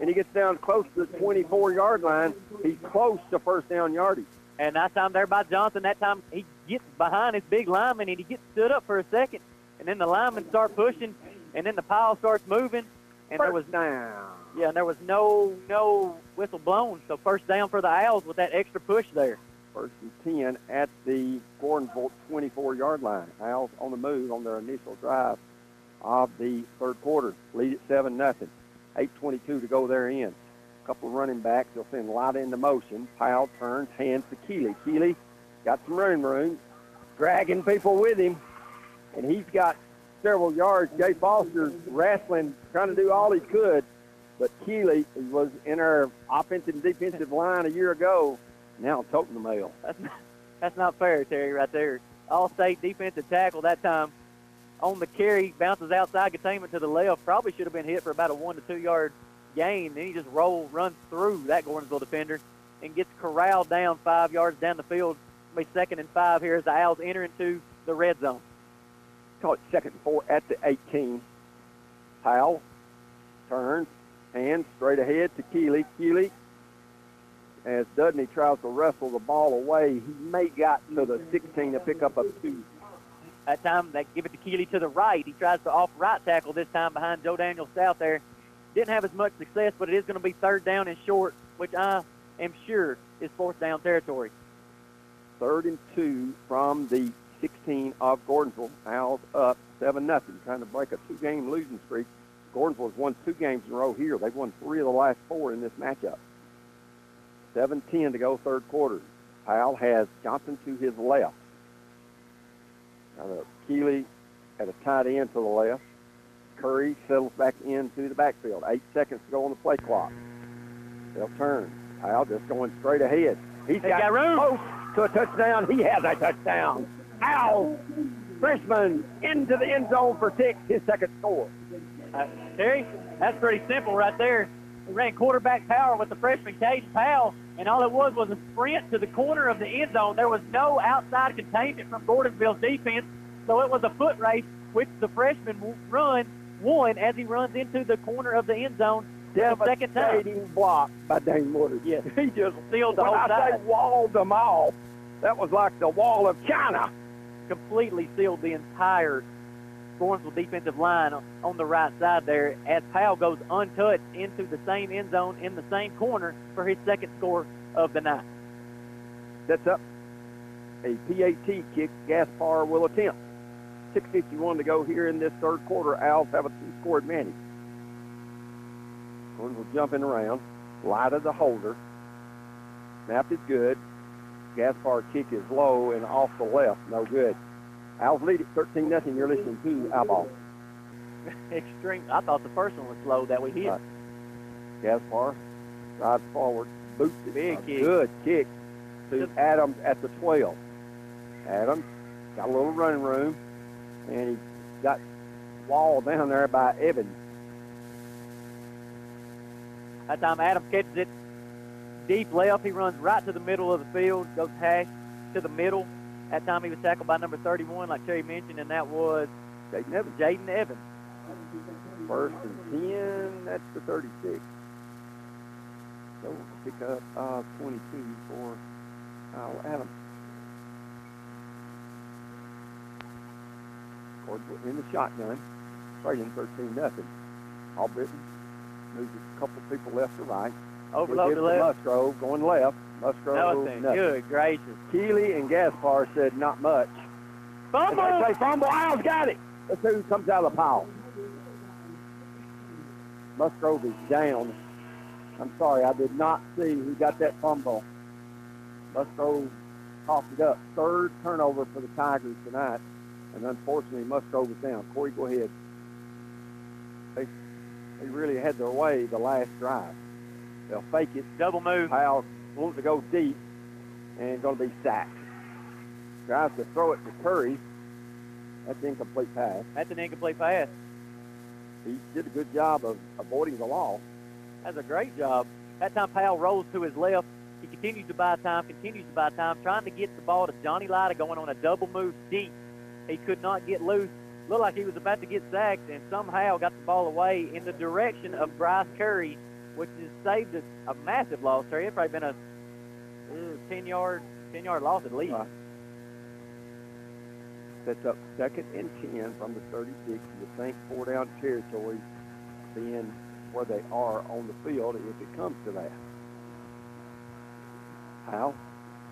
And he gets down close to the 24-yard line. He's close to first down yardage. And that time there by Johnson, that time he gets behind his big lineman and he gets stood up for a second. And then the linemen start pushing, and then the pile starts moving. And there was down. yeah, and there was no no whistle blown. So first down for the Owls with that extra push there. First and 10 at the Gordonsville 24-yard line. Owls on the move on their initial drive of the third quarter. Lead at 7 nothing. 8.22 to go there in. Couple running backs. They'll send Lida into motion. Powell turns, hands to Keeley. Keeley got some running room, dragging people with him, and he's got several yards. Jay Foster wrestling, trying to do all he could, but Keeley was in our offensive and defensive line a year ago, now toting the mail. That's not, that's not fair, Terry, right there. All-state defensive tackle that time on the carry, bounces outside containment to the left. Probably should have been hit for about a one to two yard gain. Then he just roll runs through that Gordonsville defender and gets corralled down five yards down the field. It'll be second and five here as the Owls enter into the red zone. Call it second and four at the 18. Powell turns, hands straight ahead to Keeley. Keeley, as Dudney tries to wrestle the ball away, he may got to the 16 to pick up a two. That time they give it to Keeley to the right. He tries to off right tackle this time behind Joe Daniels South there. Didn't have as much success, but it is going to be third down and short, which I am sure is fourth down territory. Third and two from the 16 of Gordonsville. Owls up 7 nothing, trying to break a two-game losing streak. Gordonsville has won two games in a row here. They've won three of the last four in this matchup. 7-10 to go third quarter. Powell has Johnson to his left. Now Keeley at a tight end to the left. Curry settles back into the backfield. Eight seconds to go on the play clock. They'll turn. Powell just going straight ahead. He's got room. close to a touchdown. He has a touchdown. Ow! Freshman into the end zone for six, his second score. Uh, Terry, that's pretty simple right there. He ran quarterback power with the freshman Cade Powell, and all it was was a sprint to the corner of the end zone. There was no outside containment from Gordonsville's defense, so it was a foot race, which the freshman run won as he runs into the corner of the end zone the second time. Block by Dane Woodard. Yes. He just Sealed the when whole I side. say walled them off, that was like the wall of China. completely sealed the entire Gordonsville defensive line on- on the right side there as Powell goes untouched into the same end zone in the same corner for his second score of the night. That's up a PAT kick Gaspar will attempt. 6.51 to go here in this third quarter. Owls have a two-score advantage. Gordonsville jumping around. Light of the holder. Snap is good. Gaspar kick is low and off the left. No good. Owls lead at 13 nothing. You're listening to Owl Ball. Extreme. I thought the first one was slow that we hit. Right. Gaspar drives forward. Boots it. Big A kick. Good kick to Adams at the 12. Adams got a little running room, and he got walled down there by Evans. That time Adams catches it deep left. He runs right to the middle of the field, goes hash to the middle. That time he was tackled by number 31, like Terry mentioned, and that was Jaden Evans. First and 10. That's the 36. So we'll pick up uh, 22 for Kyle Adams. Gordonsville in the shotgun, trailing 13 nothing. Albritton moves a couple people left to right. Overload They to give it to left. Musgrove going left. Musgrove Nothing. nothing. Good gracious. Keeley and Gaspar said not much. Fumble! They say fumble. Owls got it. Let's see who comes out of the pile. Musgrove is down I'm sorry, I did not see who got that fumble. Musgrove coughed it up. Third turnover for the Tigers tonight, and unfortunately Musgrove was down. Corey, go ahead. They, they really had their way the last drive. They'll fake it. Double move. Powell wants to go deep and going to be sacked. Tries to throw it to Curry. That's an incomplete pass. That's an incomplete pass. He did a good job of avoiding the loss. That's a great job. That time Powell rolls to his left. He continues to buy time, continues to buy time, trying to get the ball to Johnny Lida going on a double move deep. He could not get loose. Looked like he was about to get sacked and somehow got the ball away in the direction of Bryce Curry, which has saved a, a massive loss. Terry, it's probably been a uh, 10 yard 10 yard loss at least. Sets up second and 10 from the 36. You would think four down territory being where they are on the field if it comes to that. Powell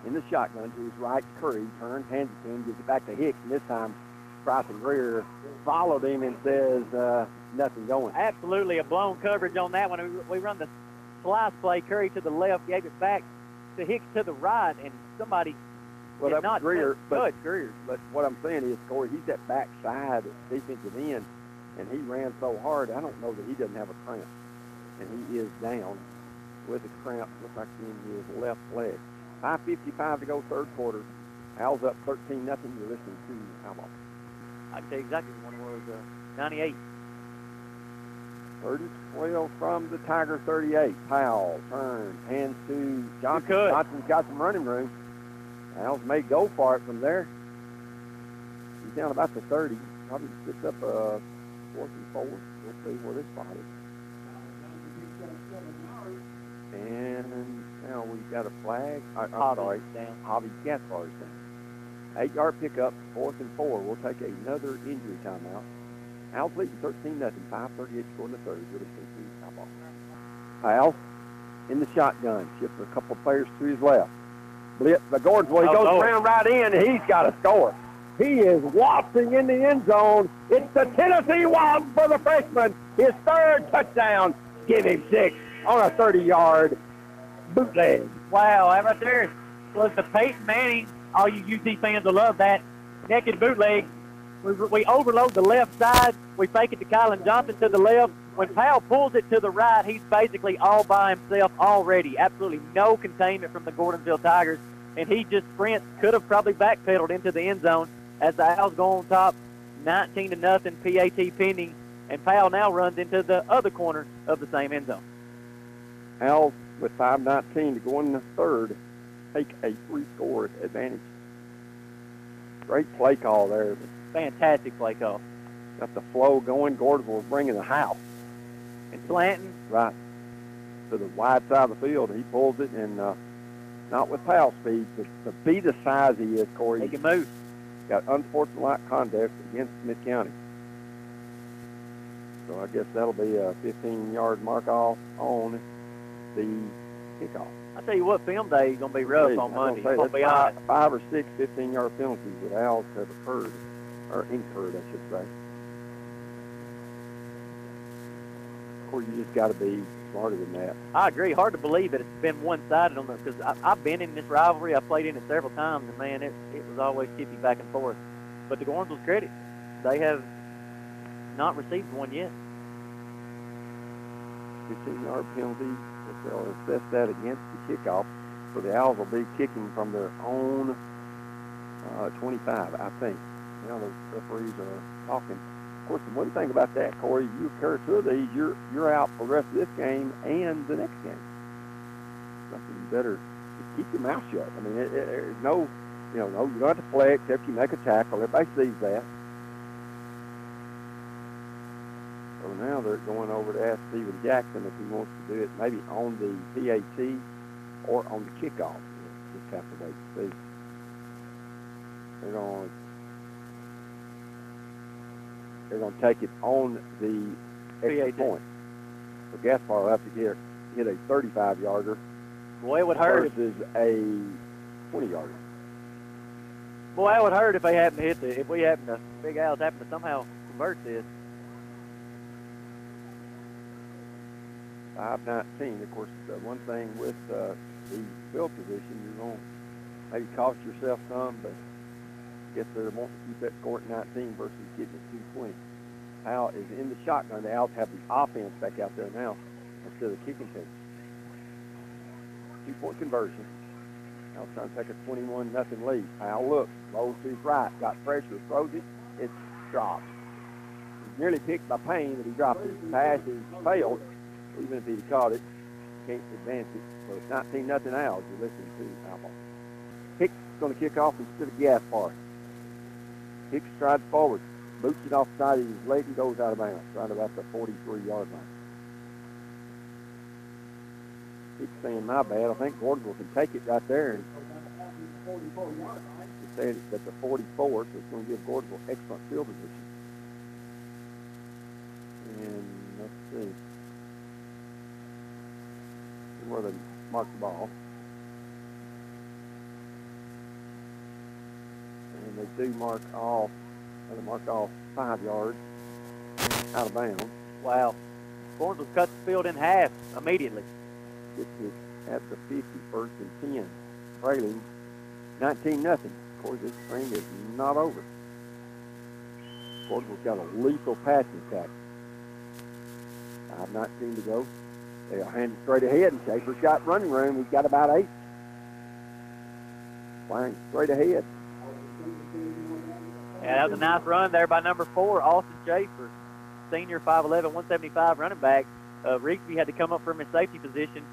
in the shotgun to his right. Curry turns, hands it to him, gives it back to Hicks, and this time Bryson Greer followed him and says uh, nothing going. Absolutely a blown coverage on that one. We- We run the slice play. Curry to the left, gave it back to Hicks to the right, and somebody Well, did not Greer, but Greer. But what I'm saying is, Corey, he's that backside defensive end, and he ran so hard, I don't know that he doesn't have a cramp. And he is down with a cramp, looks like in his left leg. 5.55 to go, third quarter. Owls up 13 nothing. You're listening to Owl Ball. I can tell you exactly when it was uh, 98. Third and 12 from the Tiger 38. Powell turns, hands to Johnson. Johnson's got some running room. Owls may go for it from there. He's down about the 30. Probably gets up uh, fourth and four. We'll see where this spot is. And now we've got a flag. I, I'm Hobby sorry. down. Hobby Gaspar is down. Eight yard pickup, fourth and four. We'll take another injury timeout. Owls leading 13 nothing. 538 scoring the third. You're listening to Owl Ball. Al in the shotgun. Shifts a couple of players to his left. Blitz by Gordonsville. He Oh, goes Lord. around right in, and he's got a score. He is waltzing in the end zone. It's the Tennessee Waltz for the freshman. His third touchdown. Give him six on a 30-yard bootleg. Wow, that right there was the Peyton Manning. All you UT fans will love that. Naked bootleg. We, we overload the left side. We fake it to Kylan Johnson to the left. When Powell pulls it to the right, he's basically all by himself already. Absolutely no containment from the Gordonsville Tigers. And he just sprints. Could have probably backpedaled into the end zone as the Owls go on top, 19 to nothing, PAT pending. And Powell now runs into the other corner of the same end zone. Al with 5.19 to go in the third, take a three-score advantage. Great play call there. Fantastic play call. Got the flow going. Gordonsville bringing the house And slanting, right to the wide side of the field. He pulls it, and uh, not with Powell speed, but to be the size he is, Corey, he can move. got unsportsmanlike conduct against Smith County. So I guess that'll be a 15-yard mark off on the kickoff. I tell you what, film day is gonna be rough on I Monday. say, that's be five, five or six 15-yard penalties that Owls have occurred, or incurred, I should say. Of course, you just got to be smarter than that. I agree. Hard to believe that it's been one-sided on this because I've been in this rivalry. I've played in it several times, and man, it it was always chippy back and forth. But the Gordonsville's credit, they have not received one yet. 15-yard penalty, if they'll assess that against the kickoff. So the Owls will be kicking from their own uh, 25, I think. Now the referees are talking. Of course, the one thing about that, Corey, you occur two of these, you're you're out for the rest of this game and the next game. Something you better just keep your mouth shut. I mean, it, it, no, you know, no, you don't have to flex except you make a tackle. Everybody sees that. So now they're going over to ask Steven Jackson if he wants to do it maybe on the PAT or on the kickoff. We'll just have to wait and see. They're going they're going to take it on the extra PAT. point. So Gaspar will have to get hit a 35 yarder Boy, it would hurt. If, versus a 20 yarder. boy, it would hurt if they happen to hit the. If we happen to, uh, Big Al's happen to somehow convert this. Five nineteen. Of course, uh, one thing with uh, the field position, you're going to maybe cost yourself some, but guess they're wanting to keep that score at 19 versus getting it 220. Al is in the shotgun. The Owls have the offense back out there now instead of the kicking team. Two-point conversion. Owls trying to take a 21 nothing lead. Al looks, rolls to his right, got pressure, throws it, it's dropped. Nearly picked by Payne, but he dropped it. Pass is failed. Even if he caught it, can't advance it. So it's 19 nothing Owls. You're listening to Owl Ball. Hicks going to kick off instead of Gaspar. Hicks strides forward, boots it offside of his leg and goes out of bounds, right about the 43-yard line. Hicks saying, my bad. I think Gordonsville can take it right there. And he said it's at the 44, so it's going to give Gordonsville excellent field position. And let's see. Where they mark the ball. and they do mark off, they mark off five yards out of bounds. Wow. Gordonsville cut the field in half immediately. This is at the 50, first and 10, trailing 19 nothing. Of course, this thing is not over. Gordonsville's got a lethal passing attack. 5.19 to go. They are handing straight ahead, and Schaefer's got running room. He's got about eight. Flying straight ahead. Yeah, that was a nice run there by number four, Austin Schaefer, senior 5'11", 175 running back. Uh, Rigsby had to come up from his safety position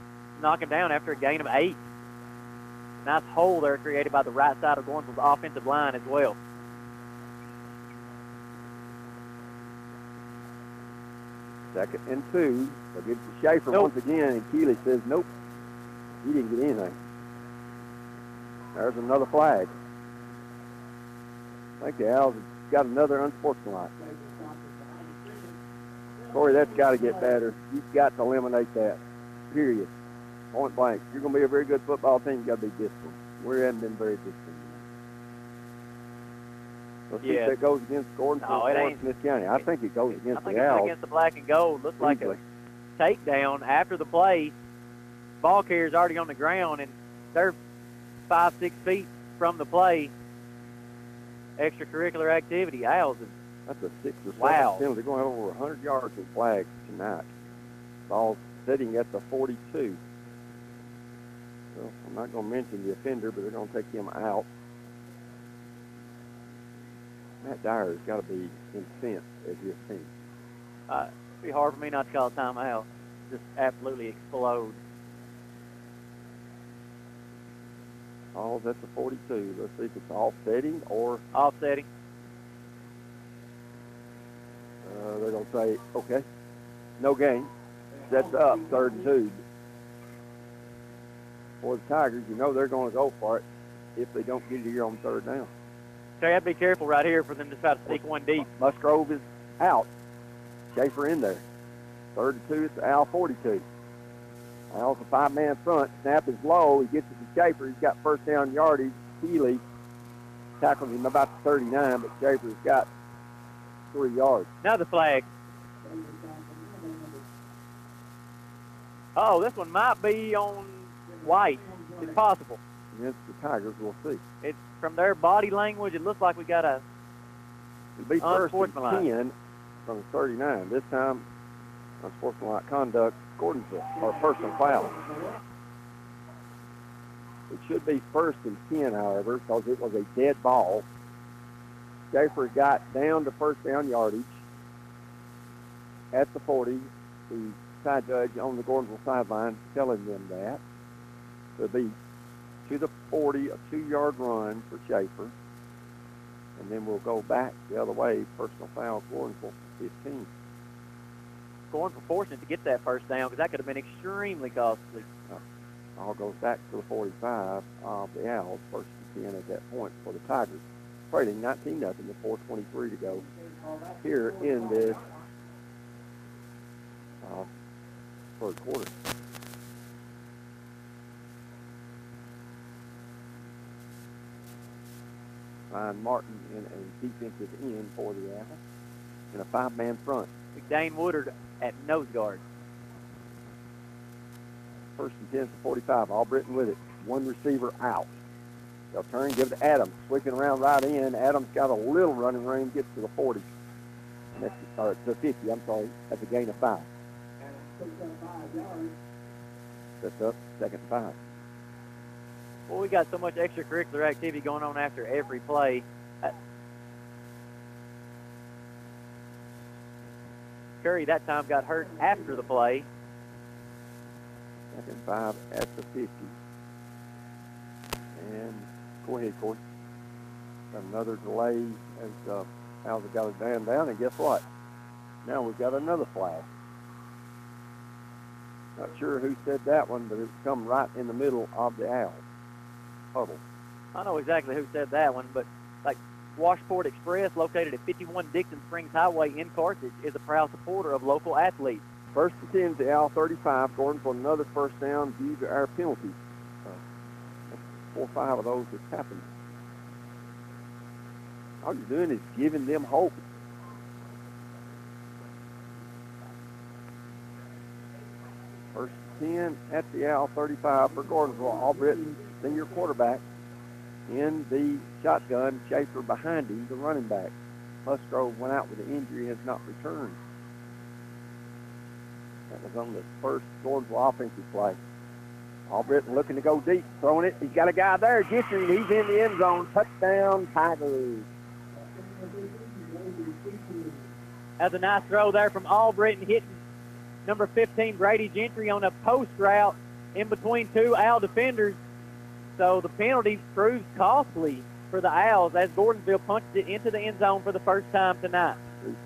knock him down after a gain of eight. Nice hole there created by the right side of Gordonsville's offensive line as well. Second and two. They'll give it to Schaefer Nope. once again, and Keeley says, nope, he didn't get anything. There's another flag. I think the Owls have got another unsportsmanlike. Corey, that's got to get better. You've got to eliminate that. Period. Point blank. You're going to be a very good football team, you've got to be disciplined. We haven't been very disciplined. Let's see Yeah. if that goes against Gordon No, it ain't. Smith County. I think it goes against I think the it's Owls. against the black and gold. Looks like a takedown after the play. Ball carrier's already on the ground, and they're five, six feet from the play. Extracurricular activity. Owls have That's a six or seven Wow. penalty. They're going to have over 100 yards in flags tonight. Ball sitting at the 42. Well, I'm not going to mention the offender, but they're going to take him out. Matt Dyer has got to be incensed at his team. uh, it'd be hard for me not to call a timeout. Just absolutely explode. Oh, that's a 42. Let's see if it's offsetting or Offsetting. uh, they're going to say, okay, no gain. That's up third and two. For the Tigers, you know they're going to go for it if they don't get it here on third down. So you have to be careful right here for them to try to sneak one deep. Musgrove is out. Schaefer in there. Third and two, it's Owl 42. Al's a five-man front. Snap is low. He gets it to Schaefer. He's got first down yardage. Healy tackles him about the 39, but Schaefer's got three yards. Another flag. Oh, this one might be on white. It's possible. Against the Tigers, we'll see. It's from their body language. It looks like we got a It'll be first and 10 from the 39. This time, unsportsmanlike conduct, Gordonsville, or personal foul. It should be first and 10, however, because it was a dead ball. Schaefer got down to first down yardage at the 40. The side judge on the Gordonsville sideline telling them that. It'll be to the 40, a two-yard run for Schaefer and then we'll go back the other way. Personal foul, Gordonsville, 15. going for fortunate to get that first down because that could have been extremely costly. All goes back to the 45 of the Owls, first and 10 at that point for the Tigers. Trailing 19 nothing with 4:23 to go here in this uh, third quarter. Ryan Martin in a defensive end for the Owls in a five-man front. Dane Woodard at nose guard. First and 10 for 45. Albritton with it. One receiver out. They'll turn, give it to Adams. Sweeping around right in. Adams got a little running room, gets to the 40. And that's, uh, or to 50, I'm sorry. That's a gain of five. Sets up second and five. Well, we got so much extracurricular activity going on after every play. Uh, Curry that time got hurt after the play. Second five at the 50. And go ahead, Corey. Got another delay as uh, Alva got his man down, and guess what? Now we've got another flag. Not sure who said that one, but it's come right in the middle of the owl huddle. I know exactly who said that one, but like Washport Express, located at 51 Dixon Springs Highway in Carthage, is a proud supporter of local athletes. First and 10 to Owl 35. Gordon for another first down due to our penalty. Uh, four or five of those have happened. All you're doing is giving them hope. First 10 at the Owl 35 for Gordonsville. Albritton, senior quarterback, in the shotgun. Schaefer behind him, the running back. Musgrove went out with an injury, and has not returned. That was on the first Gordonsville offensive play. Albritton looking to go deep, throwing it. He's got a guy there, Gentry, and he's in the end zone. Touchdown, Tigers. That's a nice throw there from Albritton hitting number 15 Brady Gentry on a post route in between two Owl defenders. So the penalty proves costly for the Owls as Gordonsville punched it into the end zone for the first time tonight.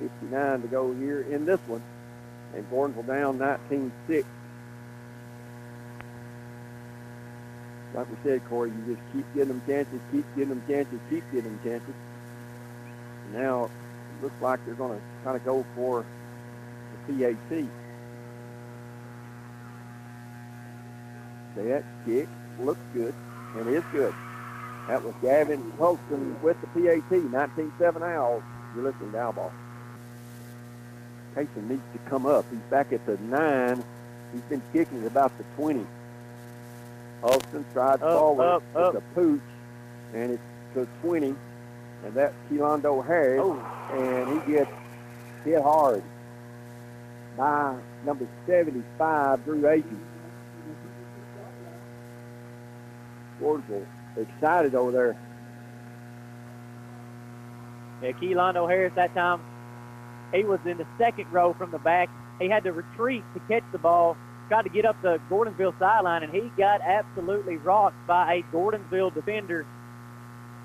3.59 to go here in this one. And Gordonsville down 19-6. Like we said, Corey, you just keep getting them chances, keep getting them chances, keep getting them chances. Now it looks like they're going to kind of go for the PAT. That kick looks good and it's good. That was Gavin Holston with the PAT, 19-7 Owls. You're listening to Owl Ball. Payson needs to come up. He's back at the 9. He's been kicking at about the 20. Holston tried Up, forward. up, it's up. a pooch, and it's to 20. And that's Keelondo Harris, Oh. and he gets hit hard by number 75, Drew Gordonsville excited over there. Yeah, Keelondo Harris that time, he was in the second row from the back. He had to retreat to catch the ball, tried to get up the Gordonsville sideline, and he got absolutely rocked by a Gordonsville defender.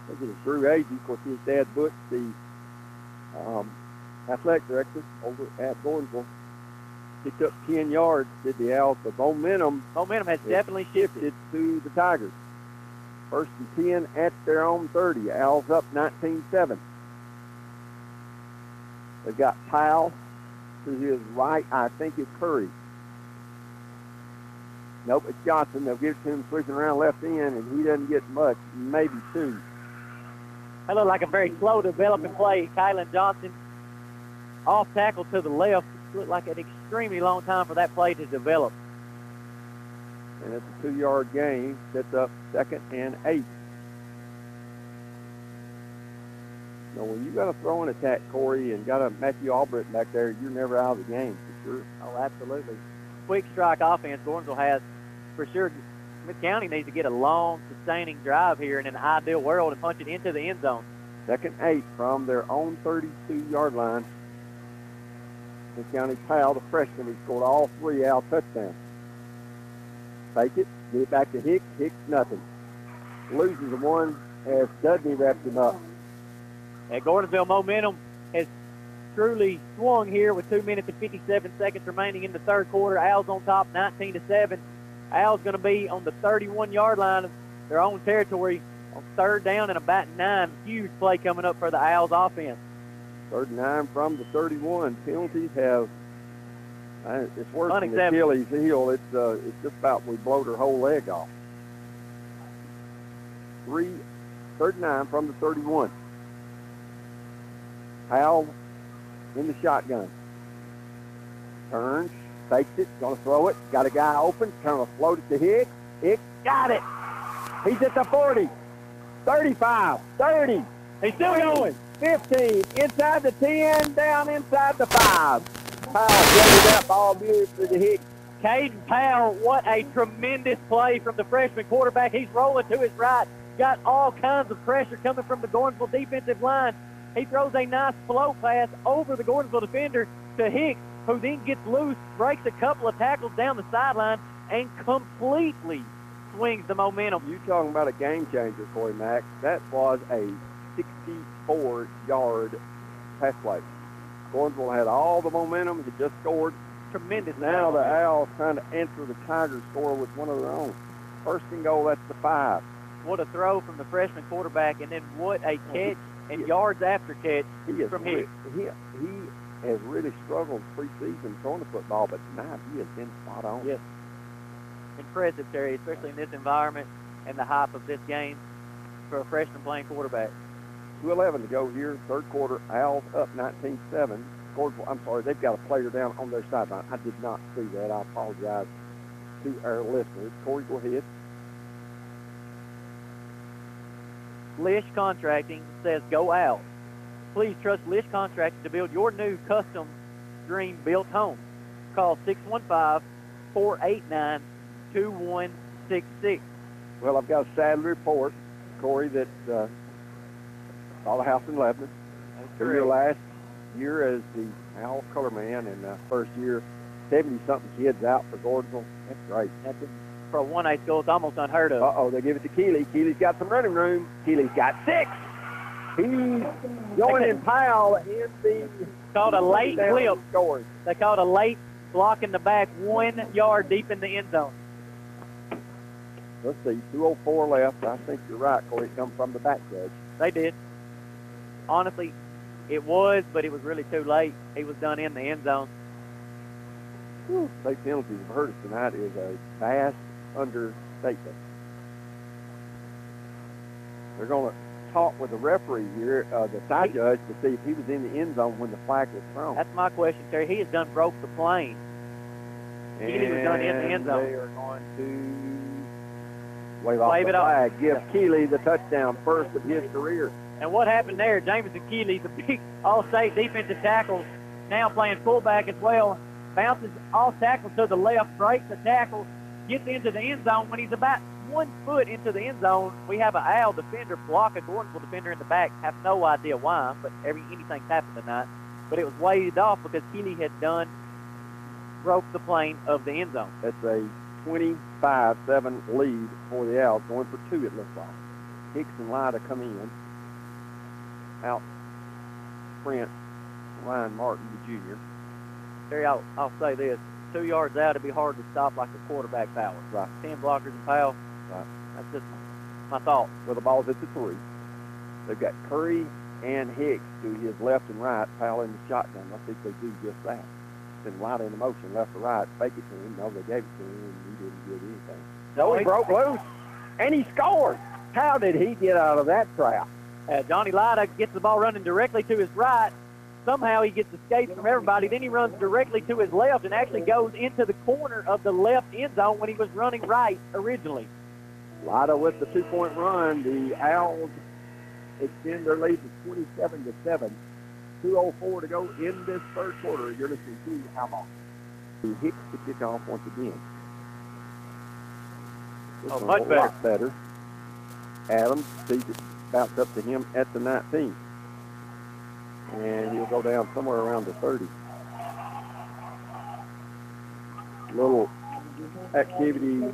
Look at Drew Agee, of course, his dad Butch, the um, athletic director over at Gordonsville. Picked up 10 yards, did the Owls. The momentum Momentum has definitely shifted. shifted to the Tigers. First and 10 at their own 30. Owls up 19-7. They've got Powell to his right. I think it's Curry. Nope, it's Johnson. They'll give it to him switching around left end, and he doesn't get much, maybe two. That looked like a very slow developing play. Kylan Johnson off tackle to the left. Looked like an extremely long time for that play to develop. And it's a two-yard gain. Sets up second and eight. Now, when you got a throwing attack, Corey, and got a Matthew Albritton back there, you're never out of the game for sure. Oh, absolutely. Quick strike offense Gordonsville has for sure. Smith County needs to get a long, sustaining drive here in an ideal world and punch it into the end zone. Second eight from their own 32-yard line. Smith County Powell, the freshman, he scored all three out touchdowns. Fake it, get it back to Hicks. Hicks, nothing. Loses the one as Dudney wraps him up. And Gordonsville momentum has truly swung here with two minutes and 57 seconds remaining in the third quarter. Owls on top, 19 to seven. Owls going to be on the 31-yard line of their own territory on third down and about nine. Huge play coming up for the Owls offense. Third and nine from the 31. Penalties have, uh, it's worse than Achilles heel. It's, uh, it's just about we blowed her whole leg off. Three, third and nine from the 31. Powell in the shotgun. Turns, fakes it, gonna throw it, got a guy open, kind of float it to Hicks. Hicks got it. He's at the 40, 35, 30. He's still going. 15, inside the 10, down inside the 5. Powell ball Hicks. Caden Powell, what a tremendous play from the freshman quarterback. He's rolling to his right. Got all kinds of pressure coming from the Gordonsville defensive line. He throws a nice float pass over the Gordonsville defender to Hicks, who then gets loose, breaks a couple of tackles down the sideline, and completely swings the momentum. You talking about a game changer, Corey Mack. That was a 64-yard pass play. Gordonsville had all the momentum. He just scored. Tremendous. Now the Owls trying to answer the Tigers score with one of their own. First and goal, that's the five. What a throw from the freshman quarterback, and then what a catch and yards after catch He is from re- Hicks. he, he has really struggled preseason throwing the football, but tonight he has been spot on. Yes. Impressive, Terry, especially in this environment and the hype of this game for a freshman playing quarterback. 2.11 to go here, third quarter. Owls up 19-7. Gordonsville, I'm sorry, they've got a player down on their sideline. I did not see that. I apologize to our listeners. Corey, go ahead. Lish Contracting says go out. Please trust Lish Contracting to build your new custom dream built home. Call 615-489-2166. Well, I've got a sad report, Corey, that uh, a house in Lebanon. For your last year as the Owl color man and uh, first year, 70-something kids out for Gordonsville. That's great. That's for a 1A school, it's almost unheard of. Uh-oh, they give it to Keeley. Keeley's got some running room. Keeley's got six. He's joining Powell in the Called a late clip. scoring. They called a late block in the back, one yard deep in the end zone. Let's see, 204 left. I think you're right, Corey. It come from the back judge. They did. Honestly, it was, but it was really too late. He was done in the end zone. State penalties have hurt us tonight is a vast understatement. They're going to talk with the referee here, uh, the side judge, to see if he was in the end zone when the flag was thrown. That's my question, Terry. He has done broke the plane. Keeley was done in the end zone. They are going to wave off the it off. flag, give Keeley the touchdown first of his career. And what happened there, Jameson Keeley, the big all-state defensive tackle, now playing fullback as well, bounces off tackle to the left, breaks the tackle, gets into the end zone. When he's about one foot into the end zone, we have an Owl defender block a Gordonsville defender in the back. Have no idea why, but every anything's happened tonight. But it was waved off because Keeley had done broke the plane of the end zone. That's a 25-7 lead for the Owls, going for two it looks like. Hicks and Lida come in. Out sprint Ryan Martin, the junior. Terry, I'll, I'll say this. Two yards out, it'd be hard to stop like a quarterback power. Right. Ten blockers and Powell. Right. That's just my thought. Well, the ball's at the three. They've got Curry and Hicks to his left and right, Powell in the shotgun. I think they do just that. Then Lida in the motion, left to right, fake it to him. No, they gave it to him, and he didn't get anything. So he broke loose, and he scored. How did he get out of that trap? Uh, Johnny Lida gets the ball running directly to his right. Somehow he gets escaped from everybody. Then he runs directly to his left and actually goes into the corner of the left end zone when he was running right originally. Lida with the two-point run. The Owls extend their lead to 27 to 7. 2.04 to go in this third quarter. You're listening to Owl Ball. He hits the kickoff once again. This Oh, much lot better. Adams sees it bounce up to him at the 19. And he'll go down somewhere around the 30. Little activity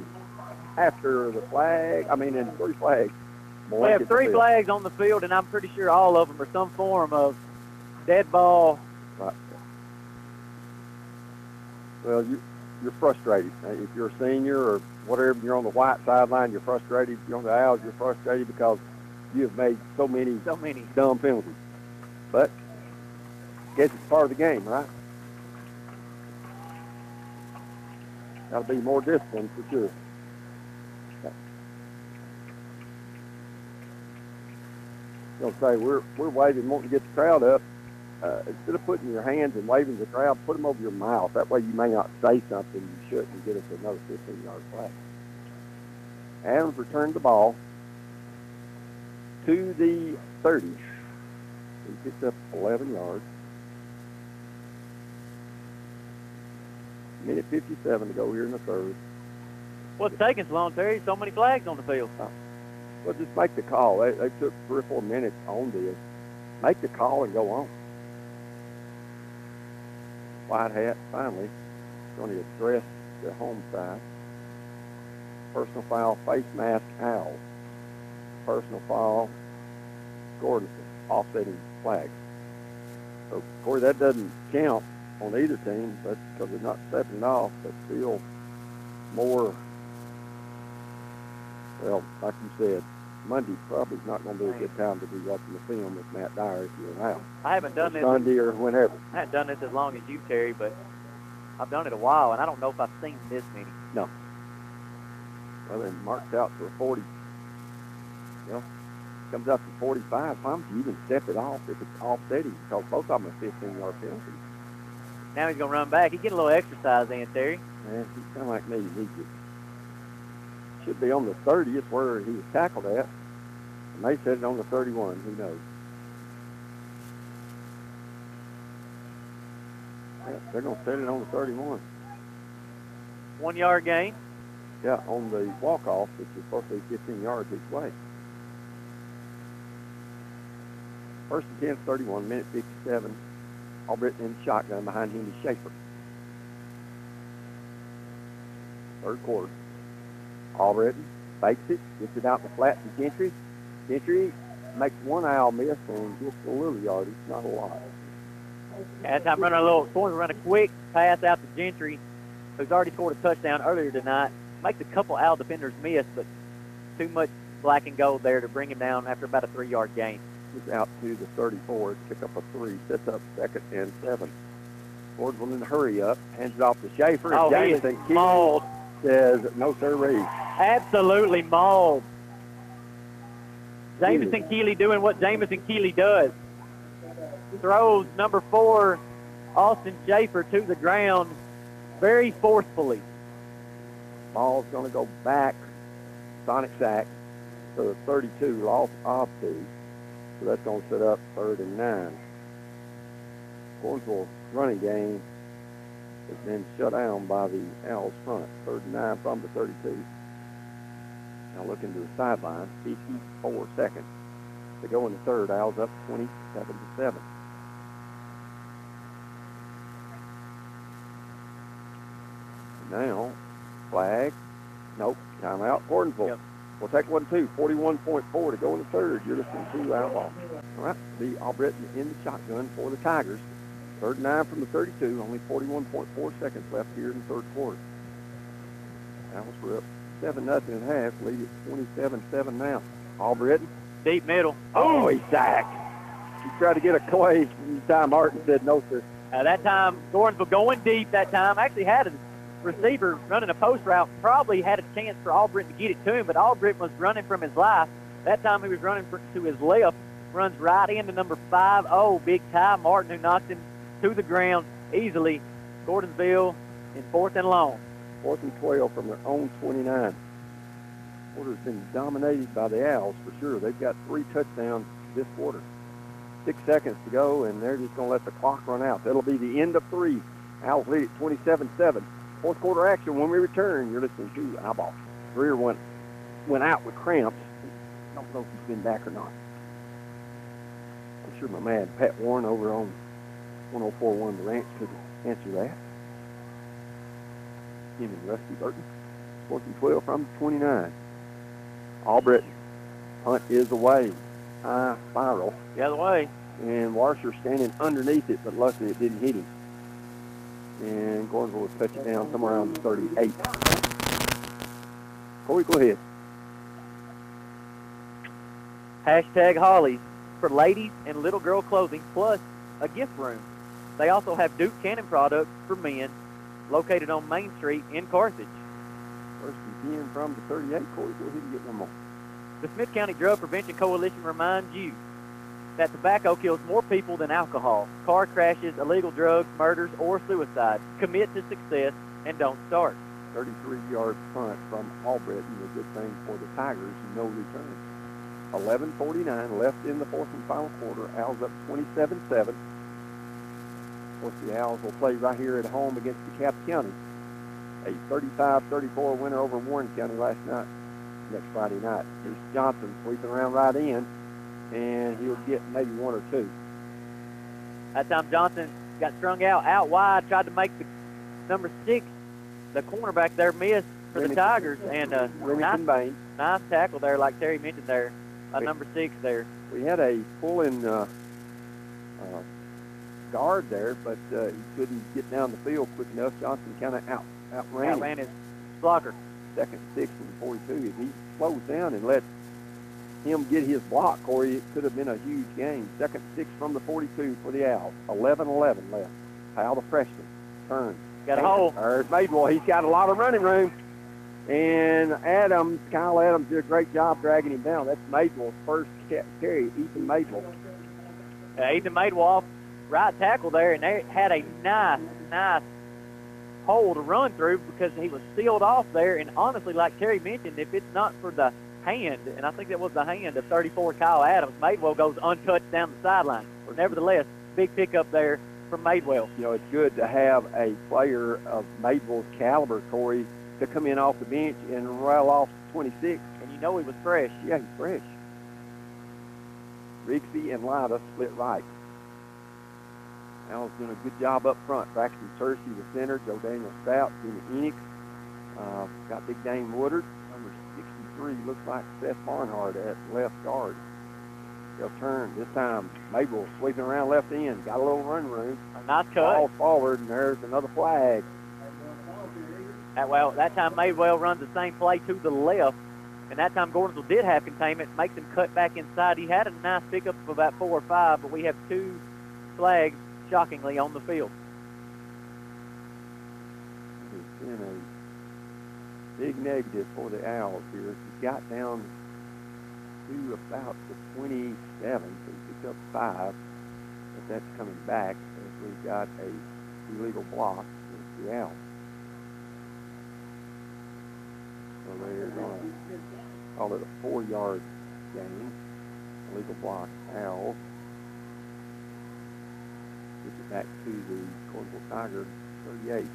after the flag. I mean, in three flags. We have three flags on the field, and I'm pretty sure all of them are some form of dead ball. Right. Well, you, you're frustrated. If you're a senior or whatever, you're on the white sideline, you're frustrated. If you're on the Owls, you're frustrated because you have made so many So many. dumb penalties. But I guess it's part of the game, right? Got to be more disciplined for sure. Gonna say we're we're waving, wanting to get the crowd up. uh, instead of putting your hands and waving the crowd, put them over your mouth. That way you may not say something you shouldn't and get us another 15-yard flag. Adams returned the ball to the 30. He picked up 11 yards. Minute 57 to go here in the third. What's taking so long, Terry? So many flags on the field. Uh, well, just make the call. They, they took three or four minutes on this. Make the call and go on. White hat finally going to address the home side. Personal foul, face mask, Owls. Personal foul, Gordon, offsetting flag. So, Corey, that doesn't count on either team. That's because they're not stepping off, but still more, well, like you said, Monday probably is not going to be a good time to be watching the film with Matt Dyer if you're around. I haven't done this. Sunday or whenever. I haven't done this as long as you, Terry, but I've done it a while, and I don't know if I've seen this many. No. Well, then marks out for 40. You know, comes up to 45. Sometimes you even step it off if it's offsetting because both of them are 15-yard penalties. Now he's going to run back. He get a little exercise in, Terry. Man, he's kind of like me. He just should be on the 30th where he was tackled at. And they said it on the 31. Who knows? Yeah, they're going to set it on the 31. One yard gain. Yeah, on the walk-off, which is supposed to be 15 yards each way. First and 10, 31, minute 57. Albritton in the shotgun behind him is Schaefer. Third quarter. Albritton fakes it, gets it out the flat to Gentry. Gentry makes one owl miss and gets a little yardage, not a lot. At time running a little, going to run a quick pass out to Gentry, who's already scored a touchdown earlier tonight. Makes a couple Owl defenders miss, but too much black and gold there to bring him down after about a three-yard gain. Out to the 34, pick up a three, sets up second and seven. Ford's in a hurry up, hands it off to Schaefer, and Oh, he Jamison Keeley mauled. says, no sir, Reed. Absolutely mauled. Jameson Keeley doing what Jameson Keeley does. Throws number four, Austin Schaefer, to the ground very forcefully. Ball's going to go back, Sonic sack, to the 32, lost off two. So that's going to set up third and nine. Gordonsville running game has been shut down by the Owls front. Third and nine from the 32. Now looking to the sideline, 54 seconds to go in the third. Owls up 27 to 7. Now, flag. Nope, timeout. Gordonsville. Yep. We'll take one, two. 41.4 to go in the third. You're listening to Owl Ball. All right, the Albritton in the shotgun for the Tigers. Third and nine from the 32. Only 41.4 seconds left here in the third quarter. Owls were up 7 nothing at half. Lead at 27-7 now. Albritton. Deep middle. Oh, he sacked. He tried to get a clay. From Ty Martin said no, sir. Uh, that time, Gordonsville going deep that time. Actually had a receiver running a post route. Probably had a chance for Albritton to get it to him, but Albritton was running from his life. That time he was running for, to his left. Runs right into number 5-0, Big Ty Martin, who knocked him to the ground easily. Gordonsville in fourth and long. Fourth and 12 from their own 29. Quarter's been dominated by the Owls for sure. They've got three touchdowns this quarter. Six seconds to go, and they're just going to let the clock run out. That'll be the end of three. Owls lead at 27-7. Fourth quarter action. When we return, you're listening to Owl Ball. Greer went went out with cramps. I don't know if he's been back or not. I'm sure my man Pat Warren over on 1041 The Ranch could answer that. Him and Rusty Burton. Fourth and 12 from 29. Albritton. Punt is away. High spiral. The other way. And Washer standing underneath it, but luckily it didn't hit him. And Gordonsville will touch it down somewhere around 38. Corey, go ahead. Hashtag Hollies for ladies and little girl clothing plus a gift room. They also have Duke Cannon products for men located on Main Street in Carthage. First and 10 from the 38. Corey, go ahead and get one more. The Smith County Drug Prevention Coalition reminds you that tobacco kills more people than alcohol. Car crashes, illegal drugs, murders, or suicide. Commit to success and don't start. 33-yard punt from Albritton, a good thing for the Tigers, no return. 11:49 left in the fourth and final quarter. Owls up 27-7. Of course, the Owls will play right here at home against DeKalb County. A 35-34 winner over Warren County last night, next Friday night. Here's Johnson sweeping around right in, and he'll get maybe one or two. That time Johnson got strung out, out wide, tried to make the number six, the cornerback there, miss for the Tigers, and uh, nice, Bain. nice tackle there, like Terry mentioned there, uh, Wait. number six there. We had a pulling uh, uh, guard there, but uh, he couldn't get down the field quick enough. Johnson kind of out outran him. Outran his blocker. Second, six, and 42. If he slows down and lets him get his block, Corey, it could have been a huge game. Second, six from the 42 for the Owls. 11-11 left. Powell, the freshman, turns. Got a hole. There's Madewell. He's got a lot of running room. And Adams, Kyle Adams did a great job dragging him down. That's Madewell's first ca- carry, Ethan Madewell. Uh, Ethan Madewell, right tackle there, and they had a nice, nice hole to run through because he was sealed off there. And honestly, like Terry mentioned, if it's not for the hand, and I think that was the hand of 34 Kyle Adams, Madewell goes untouched down the sideline. But nevertheless, big pickup there from Madewell. You know, it's good to have a player of Madewell's caliber, Corey, to come in off the bench and rail off 26. And you know he was fresh. Yeah, he's fresh. Rigsby and Lida split right. Owls doing a good job up front. Braxton Searcy, the center. Joe Daniel Stout, Jimmy Enix. Uh, got Big Dane Woodard. 63 looks like Seth Barnhart at left guard. They'll turn. This time, Madewell sweeping around left end. Got a little run room. Nice cut. Ball forward, and there's another flag. That, well, that time Madewell runs the same play to the left, and that time Gordonsville did have containment, makes him cut back inside. He had a nice pickup of about four or five, but we have two flags, shockingly, on the field. It's been a big negative for the Owls here. He got down to about the 27, so he picked up five, but that's coming back as we've got a illegal block with the Owls. So they're going to call it a four-yard gain. Illegal block, Owls. Gives it back to the Gordonsville Tigers, 38.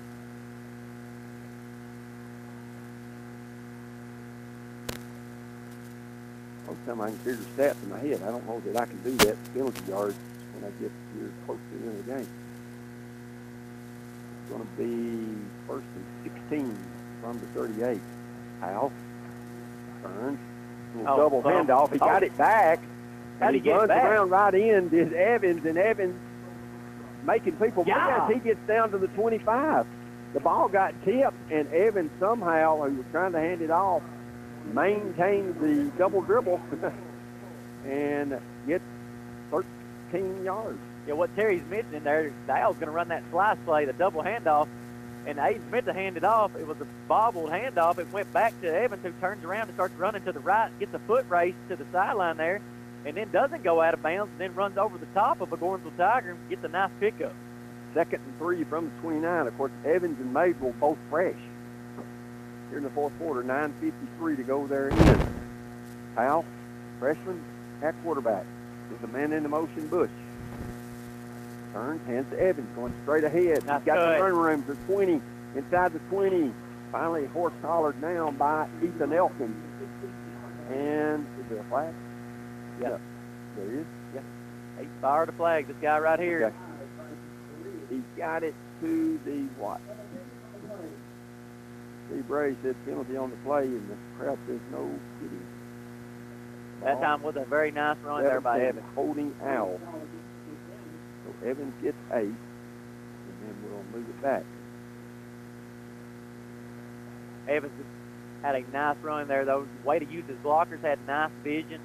Most time I can figure stats in my head. I don't know that I can do that penalty yards when I get here close to the end of the game. It's going to be first and 16 from the 38. House turns. Little Oh, double handoff. He oh. got it back. How'd and he get it runs back? around right in. Did Evans and Evans making people Yeah. mad. He gets down to the 25. The ball got tipped, and Evans somehow, who was trying to hand it off, maintained the double dribble and gets 13 yards. Yeah, what Terry's mentioning there, Dale's going to run that slice play, the double handoff, and Aiden meant to hand it off. It was a bobbled handoff. It went back to Evans, who turns around and starts running to the right, gets a foot race to the sideline there, and then doesn't go out of bounds, and then runs over the top of a Gordonsville Tiger and gets a nice pickup. Second and three from the 29. Of course, Evans and Madewell both fresh. Here in the fourth quarter, 9.53 to go there in. Powell, freshman at quarterback. There's a man in the motion, Bush. Turns, hands to Evans, going straight ahead. He's got cut. the run room to 20, inside the 20. Finally, horse collared down by Ethan Elkins. And is there a flag? Yeah. There is. Yeah. He fired a flag, this guy right here. Okay. He got it to the what? Steve Bray said penalty on the play, and the crowd says no kidding. That Ball time was a very nice run there by 17, Evans. Holding Owl. So Evans gets eight, and then we'll move it back. Evans had a nice run there, though. Way to use his blockers, had nice vision,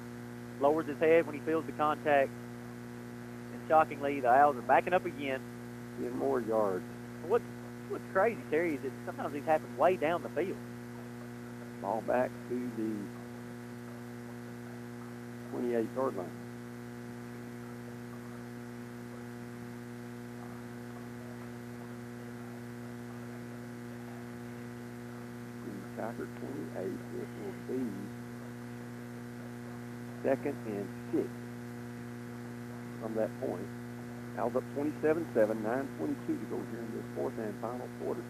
lowers his head when he feels the contact. And shockingly, the Owls are backing up again. Ten more yards. What's, what's crazy, Terry, is that sometimes these happen way down the field. Ball back to the 28 yard line. Tiger 28, it will be second and six from that point. Owls up 27-7, 9.22 to go here in this fourth and final quarter.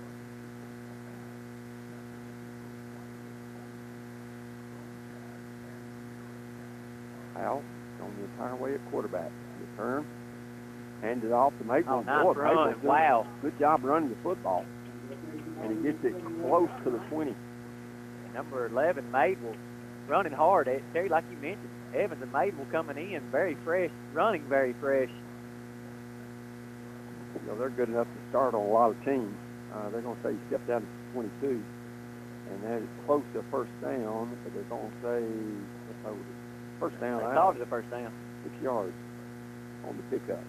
Al on the entire way at quarterback. Return. Hand it off to Mabel. Oh, nice Boy, run. Wow. Good job running the football. And he gets it close to the 20. Number 11, Mabel, running hard. Terry, like you mentioned, Evans and Mabel coming in very fresh, running very fresh. You know, they're good enough to start on a lot of teams. Uh, they're going to say he stepped down to 22. And that is close to first down, but they're going to say, let's hold it. First down, They called it the first down. six yards on the pickup.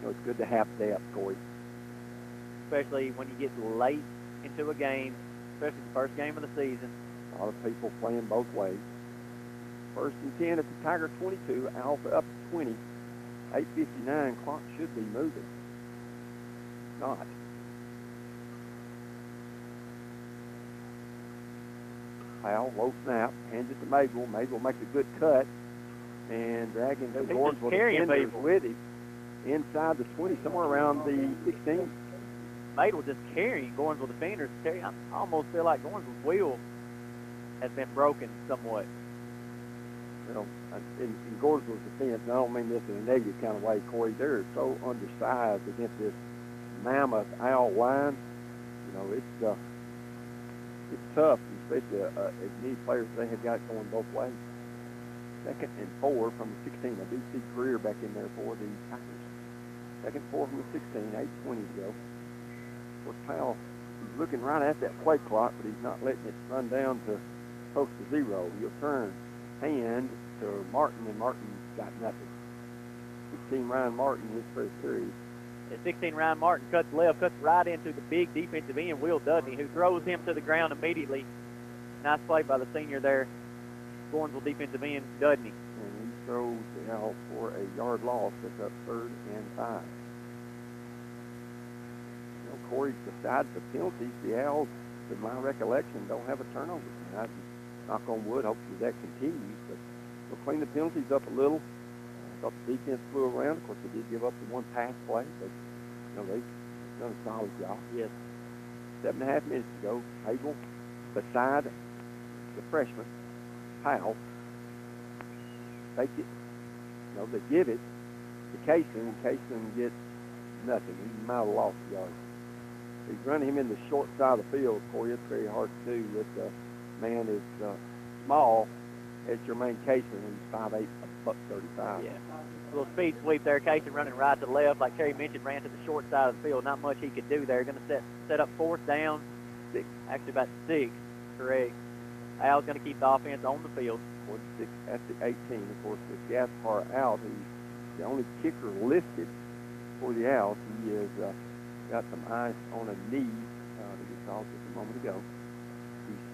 You know, it's good to have depth, Corey. especially when you get late into a game, especially the first game of the season. A lot of people playing both ways. First and 10 at the Tiger 22. Alpha up to 20. 8.59. Clock should be moving. Not. Powell, low snap, hands it to Mabel. Mabel makes a good cut and dragging the He's just Gordonsville carrying defenders with him inside the 20, somewhere around the 16. Mabel just carrying Gordonsville defenders. I almost feel like Gordonsville's wheel has been broken somewhat. Know, in, in Gordonsville's defense, and I don't mean this in a negative kind of way, Corey, they're so undersized against this mammoth owl line. You know, it's uh, it's tough, especially uh, uh, as many players they have got going both ways. Second and four from the 16. I do see Greer back in there for the Tigers. Second four from the 16, 8.20 to go. Of course, Powell, looking right at that play clock, but he's not letting it run down to close to zero. He'll turn hand to Martin, and Martin got nothing. 16 Ryan Martin, his first series. At 16, Ryan Martin cuts left, cuts right into the big defensive end, Will Dudney, who throws him to the ground immediately. Nice play by the senior there. Gordonsville defensive end, Dudney. And he throws out for a yard loss. It's up third and five. You know, Corey, besides the penalties, the Owls, to my recollection, don't have a turnover tonight. Knock on wood, hopefully that continues. But we'll clean the penalties up a little. I thought the defense flew around. Of course, they did give up the one pass play, but you know they've done a solid job. Yes. Seven and a half minutes to go. Hagel beside the freshman, Powell. Take it. No, they give it to Kaysen, and Kaysen gets nothing. He might have lost the yard. He's running him in the short side of the field. Corey, it's very hard to do with the man is uh, small as Jermaine Kaysen, who's 5'8", a buck 35. Yeah. A little speed sweep there. Kaysen running right to left, like Terry mentioned, ran to the short side of the field. Not much he could do there. Going to set set up fourth down, Six. actually about six, correct. Owls going to keep the offense on the field. 46 at the 18. Of course, with Gaspar out, he's the only kicker listed for the Owls. He has uh, got some ice on a knee uh, that we saw just a moment ago.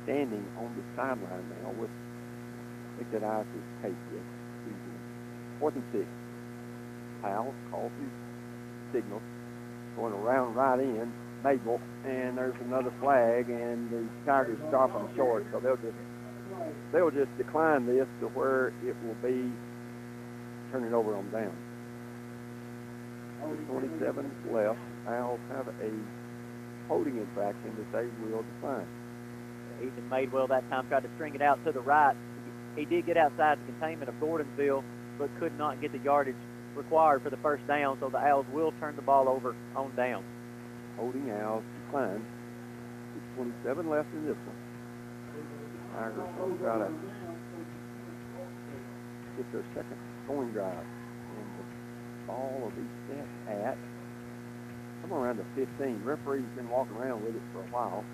Standing on the sideline now with, I think that ice is. Fourth and six. Powell calls his signal, going around right in, Mabel, and there's another flag, and the Tigers stop them short, so they'll just they'll just decline this to where it will be turning over on down. With 27 left. Owls have a holding infraction that they will decline. Ethan Madewell that time tried to string it out to the right. He did get outside the containment of Gordonsville, but could not get the yardage required for the first down, so the Owls will turn the ball over on down. Holding Owls decline. With 27 left in this one. Tigers will try to get their second scoring drive. And the ball will be set at somewhere around the 15. Referee's been walking around with it for a while.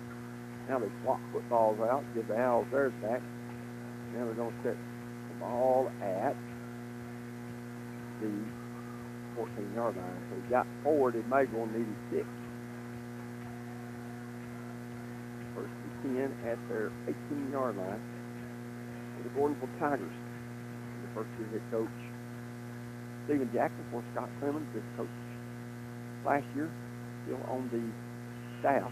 Now they swap footballs out, give the Owls theirs back. Now they're going to set the ball at the 14-yard line. So he got forward and Magel needed six. First and 10 at their 18-yard line for the Gordonsville Tigers. The first year head coach Stephen Jackson for Scott Clemens, this coach last year, still on the staff.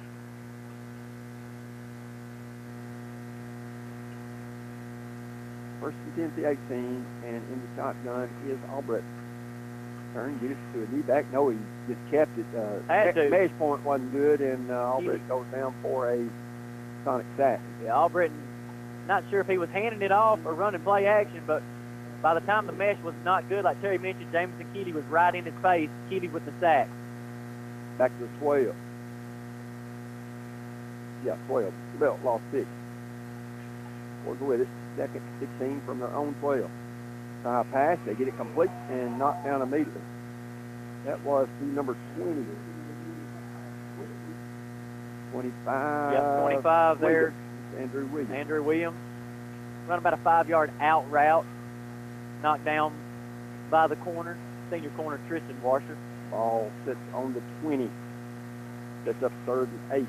First and 10 to 18, and in the shotgun is Albritton. Turn, get it to a knee back. No, he just kept it. Uh, Had to. Mesh point wasn't good, and uh, Albritton goes down for a sonic sack. Yeah, Albritton, not sure if he was handing it off or running play action, but by the time the mesh was not good, like Terry mentioned, Jameson Keeley was right in his face. Keeley with the sack. Back to 12. Yeah, 12. Belt lost six. Boys with it. Second, 16 from their own 12. High pass. They get it complete and knocked down immediately. That was to number 20. 25. Yep, 25 there. Andrew Williams. Andrew Williams. Run about a five-yard out route. Knocked down by the corner. Senior corner Tristan Washer. Ball sits on the 20. That's up third and eight.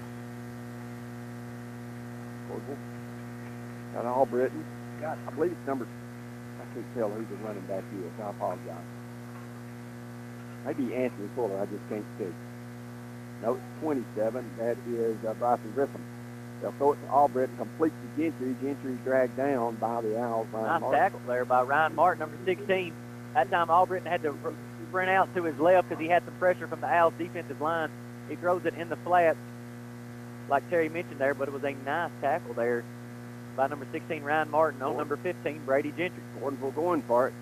Got all Albritton. Got, I believe it's number, I can't tell who the running back is. I apologize. Maybe Anthony Fuller. I just can't see. No, it's 27. That is uh, Bryson Griffin. They'll throw it to Albritton, complete to Gentry. Gentry dragged down by the Owls. Ryan Nice Martin. tackle there by Ryan Martin, number 16. That time Albritton had to sprint out to his left because he had some pressure from the Owls defensive line. He throws it in the flat, like Terry mentioned there, but it was a nice tackle there by number 16, Ryan Martin, on number 15, Brady Gentry. Gordonsville going for it.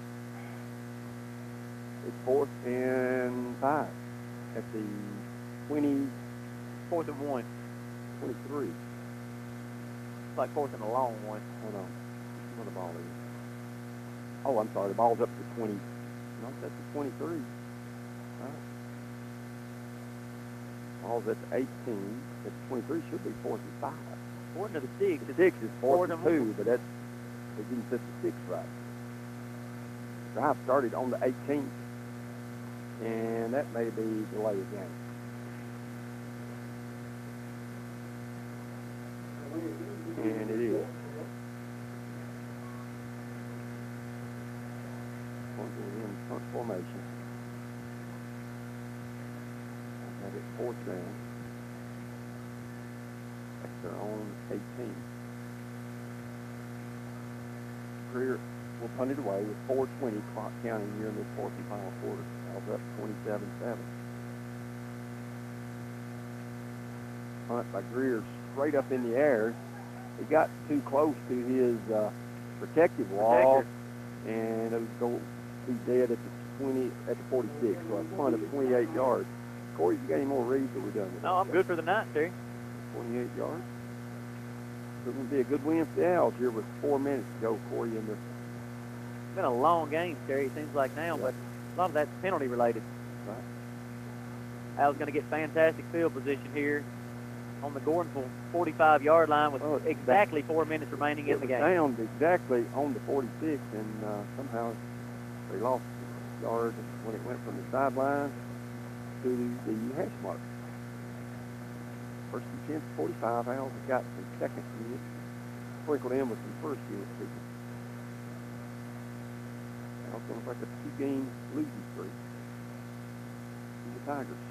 It's fourth and five at the 20, Fourth and one. 23. It's like fourth and a long one. Hold on. What the ball is. Oh, I'm sorry. The ball's up to 20. No, that's the 23. Right. Ball's at the 18. At the 23 should be fourth and five. Fourth to the six. The six is Fourth and two, but that's, they didn't set the six right. Drive started on the 18th, and that may be delay of game. And it is. Going to in front formation. Have it fourth down. Their own 18. Greer will punt it away with 4.20 clock counting here in this fourth and final quarter. Owls up 27-7. Punt by Greer straight up in the air. He got too close to his uh, protective wall, and it was going to be dead at the 20 at the 46. So a punt of 28 yards. Corey, you got any more reads that we're done with? No, I'm good for the night, Terry. 28 yards. So it's going to be a good win for the Owls here with four minutes to go, Corey, in this It's been a long game, Terry, it seems like now, Yeah. but a lot of that's penalty related. Right. Owls going to get fantastic field position here on the Gordonsville 45-yard line with Oh, it's exactly four minutes remaining in the game. down exactly on the 46, and uh, somehow they lost a yard when it went from the sideline to the hash mark. First and 10, 45. Owls have got some second unit. Sprinkled in with some first unit people. Owls going to like a two-game losing streak. To the Tigers.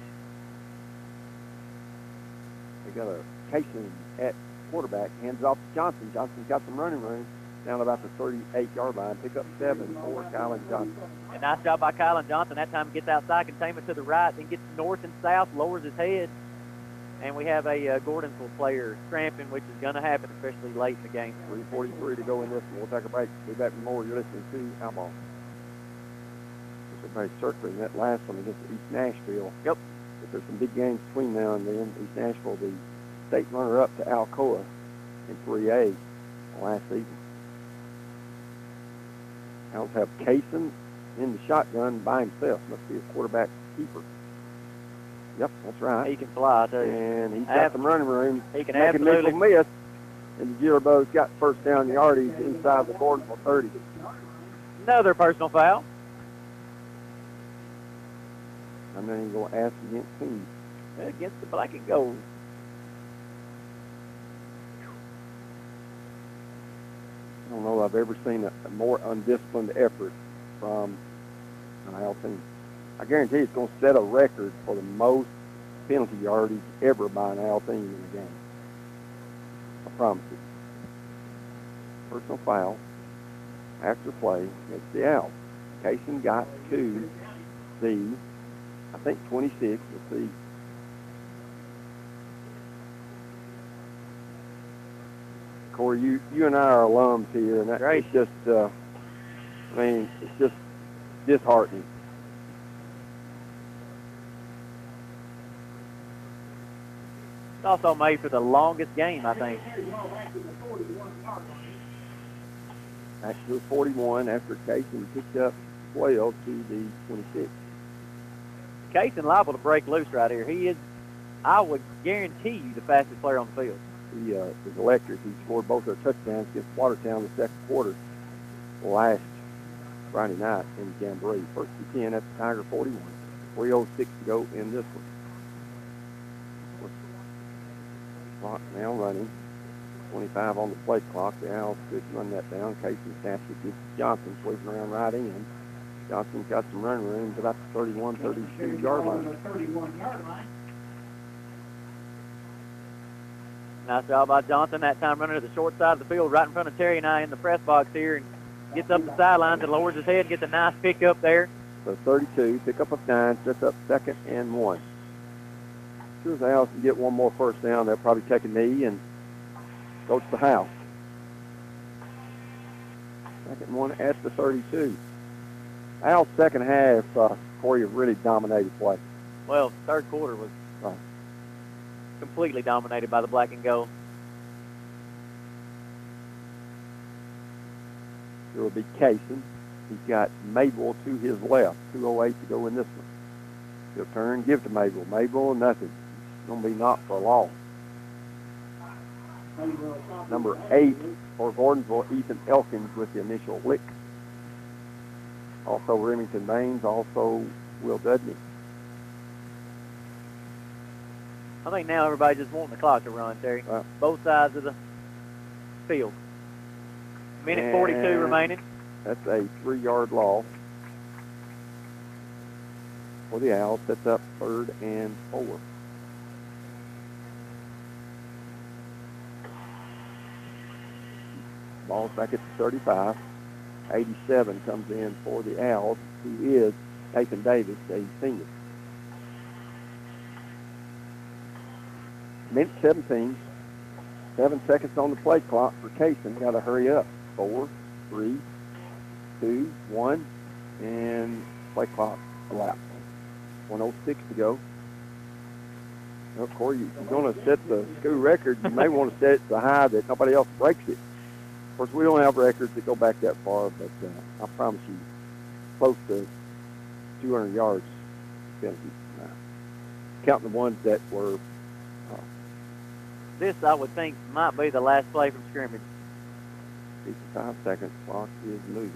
They got a Kaysen at quarterback, hands off to Johnson. Johnson's got some running room down about the 38-yard line. Pick up seven for Kylan Johnson. A nice job by Kylan Johnson. That time gets outside containment to the right, then gets north and south, lowers his head. And we have a uh, Gordonsville player cramping, which is going to happen, especially late in the game. 3.43 to go in this one. We'll take a break. Be back with more. You're listening to Owl Ball. Everybody's circling that last one against East Nashville. Yep. But there's some big games between now and then. East Nashville, the state runner-up to Alcoa in 3A last season. Owls have Kaysen in the shotgun by himself. Must be a quarterback keeper. Yep, that's right. He can fly, too. And he's got Ab- some running room. He can nickel absolutely. miss. And the Gilbert's got first down yardage inside the Gordonsville 30. Another personal foul. I'm not even going to ask against whom. against the black and gold. I don't know I've ever seen a, a more undisciplined effort from an Owl team. I guarantee it's going to set a record for the most penalty yardage ever by an Owl team in a game. I promise you. Personal foul. after play against the Owls. Kaysen got to the, I think, 26. Let's see. Corey, you, you and I are alums here, and that, Great. it's just, uh, I mean, it's just disheartening. Also made for the longest game, I think. Actually, 41 after Kaysen picked up 12 to the 26. Kaysen liable to break loose right here. He is, I would guarantee you, the fastest player on the field. He uh, is electric. He scored both their touchdowns against Watertown in the second quarter last Friday night in Jamboree. First and 10 at the Tiger 41. 3.06 to go in this one. Clock now running. 25 on the play clock. The Owls could run that down. Kaysen snaps it to Johnson, sweeping around right in. Johnson's got some run room to about the 31, 32 yard line. Nice job by Johnson that time running to the short side of the field right in front of Terry and I in the press box here and gets up the sidelines and lowers his head and gets a nice pick up there. So 32, pick up of nine, sets up second and one. As the Owls can get one more first down, they'll probably take a knee and go to the house. Second one at the 32. Owls second half, uh, Corey have really dominated play. Well, third quarter was Right. completely dominated by the black and gold. There will be Kaysen. He's got Mabel to his left, 208 to go in this one. He'll turn, give to Mabel. Mabel, nothing. Going to be not for a loss. Number eight for Gordonsville, Ethan Elkins with the initial lick. Also Remington Baines, also Will Dudney. I think now everybody just wanting the clock to run, Terry. Right. Both sides of the field. Minute 42 remaining. That's a three-yard loss for the Owls. That's up third and four. Ball's back at the 35. 87 comes in for the Owls, who is Nathan Davis, a senior. Minute 17. Seven seconds on the play clock for Kaysen. Got to hurry up. Four, three, two, one, and play clock elapsed. 106 to go. Well, Corey, you- you're going to set the school record. You may want to set it so high that nobody else breaks it. Of course, we don't have records that go back that far, but uh, I promise you, close to 200 yards. Uh, counting the ones that were This, I would think, might be the last play from scrimmage. 55 seconds. Clock is moving.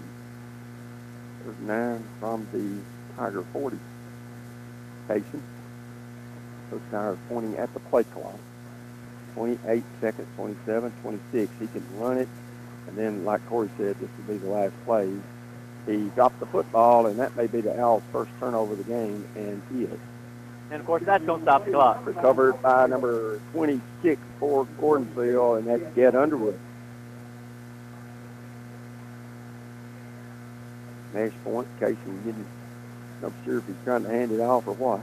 There's nine from the Tiger 40. Payson. Coach Tiger pointing at the play clock. 28 seconds, 27, 26. He can run it. And then, like Corey said, this will be the last play. He dropped the football, and that may be the Owls' first turnover of the game, and he is. And, of course, that's going to stop the clock. Recovered by number 26 for Gordonsville, and that's Ged Underwood. Mesh point, Kaysen getting, not sure if he's trying to hand it off or what.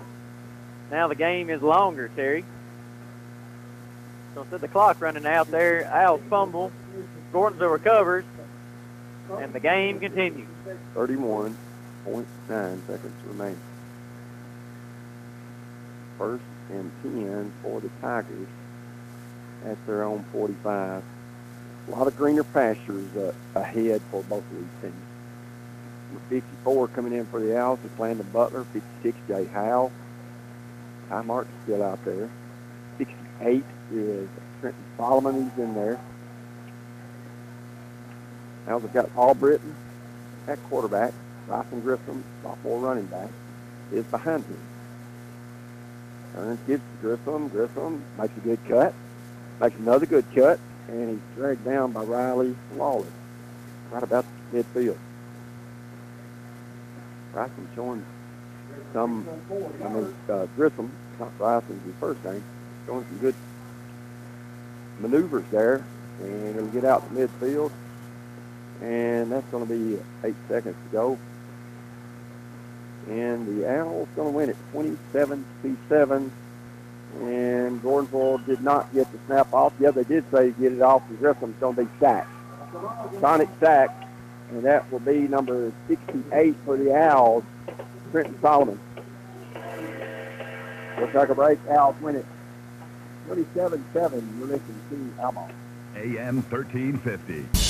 Now the game is longer, Terry. So instead of the clock running out there, Owls fumble. Gordonsville recovers, and the game continues. 31.9 seconds remaining. First and 10 for the Tigers at their own 45. A lot of greener pastures uh, ahead for both of these teams. Number 54 coming in for the Owls is Landon Butler. 56, Jay Howell. Ty Martin's still out there. 68 is Trenton Solomon. He's in there. Owls have got Albritton at quarterback. Bryson Grissom, sophomore running back, is behind him. Turns, gives to Grissom. Grissom makes a good cut, makes another good cut, and he's dragged down by Riley Lawless right about midfield. Bryson showing some, I mean, uh, Grissom, not Bryson's his first name, showing some good maneuvers there, and he'll get out to midfield. And that's going to be eight seconds to go. And the Owls going to win it 27 to 7. And Gordonsville did not get the snap off. Yeah, they did say get it off. The Griffin's going to be sacked. Sonic sack. And that will be number 68 for the Owls, Trenton Solomon. We'll take a break. Owls win it 27-7. You're listening to Alma. AM 1350.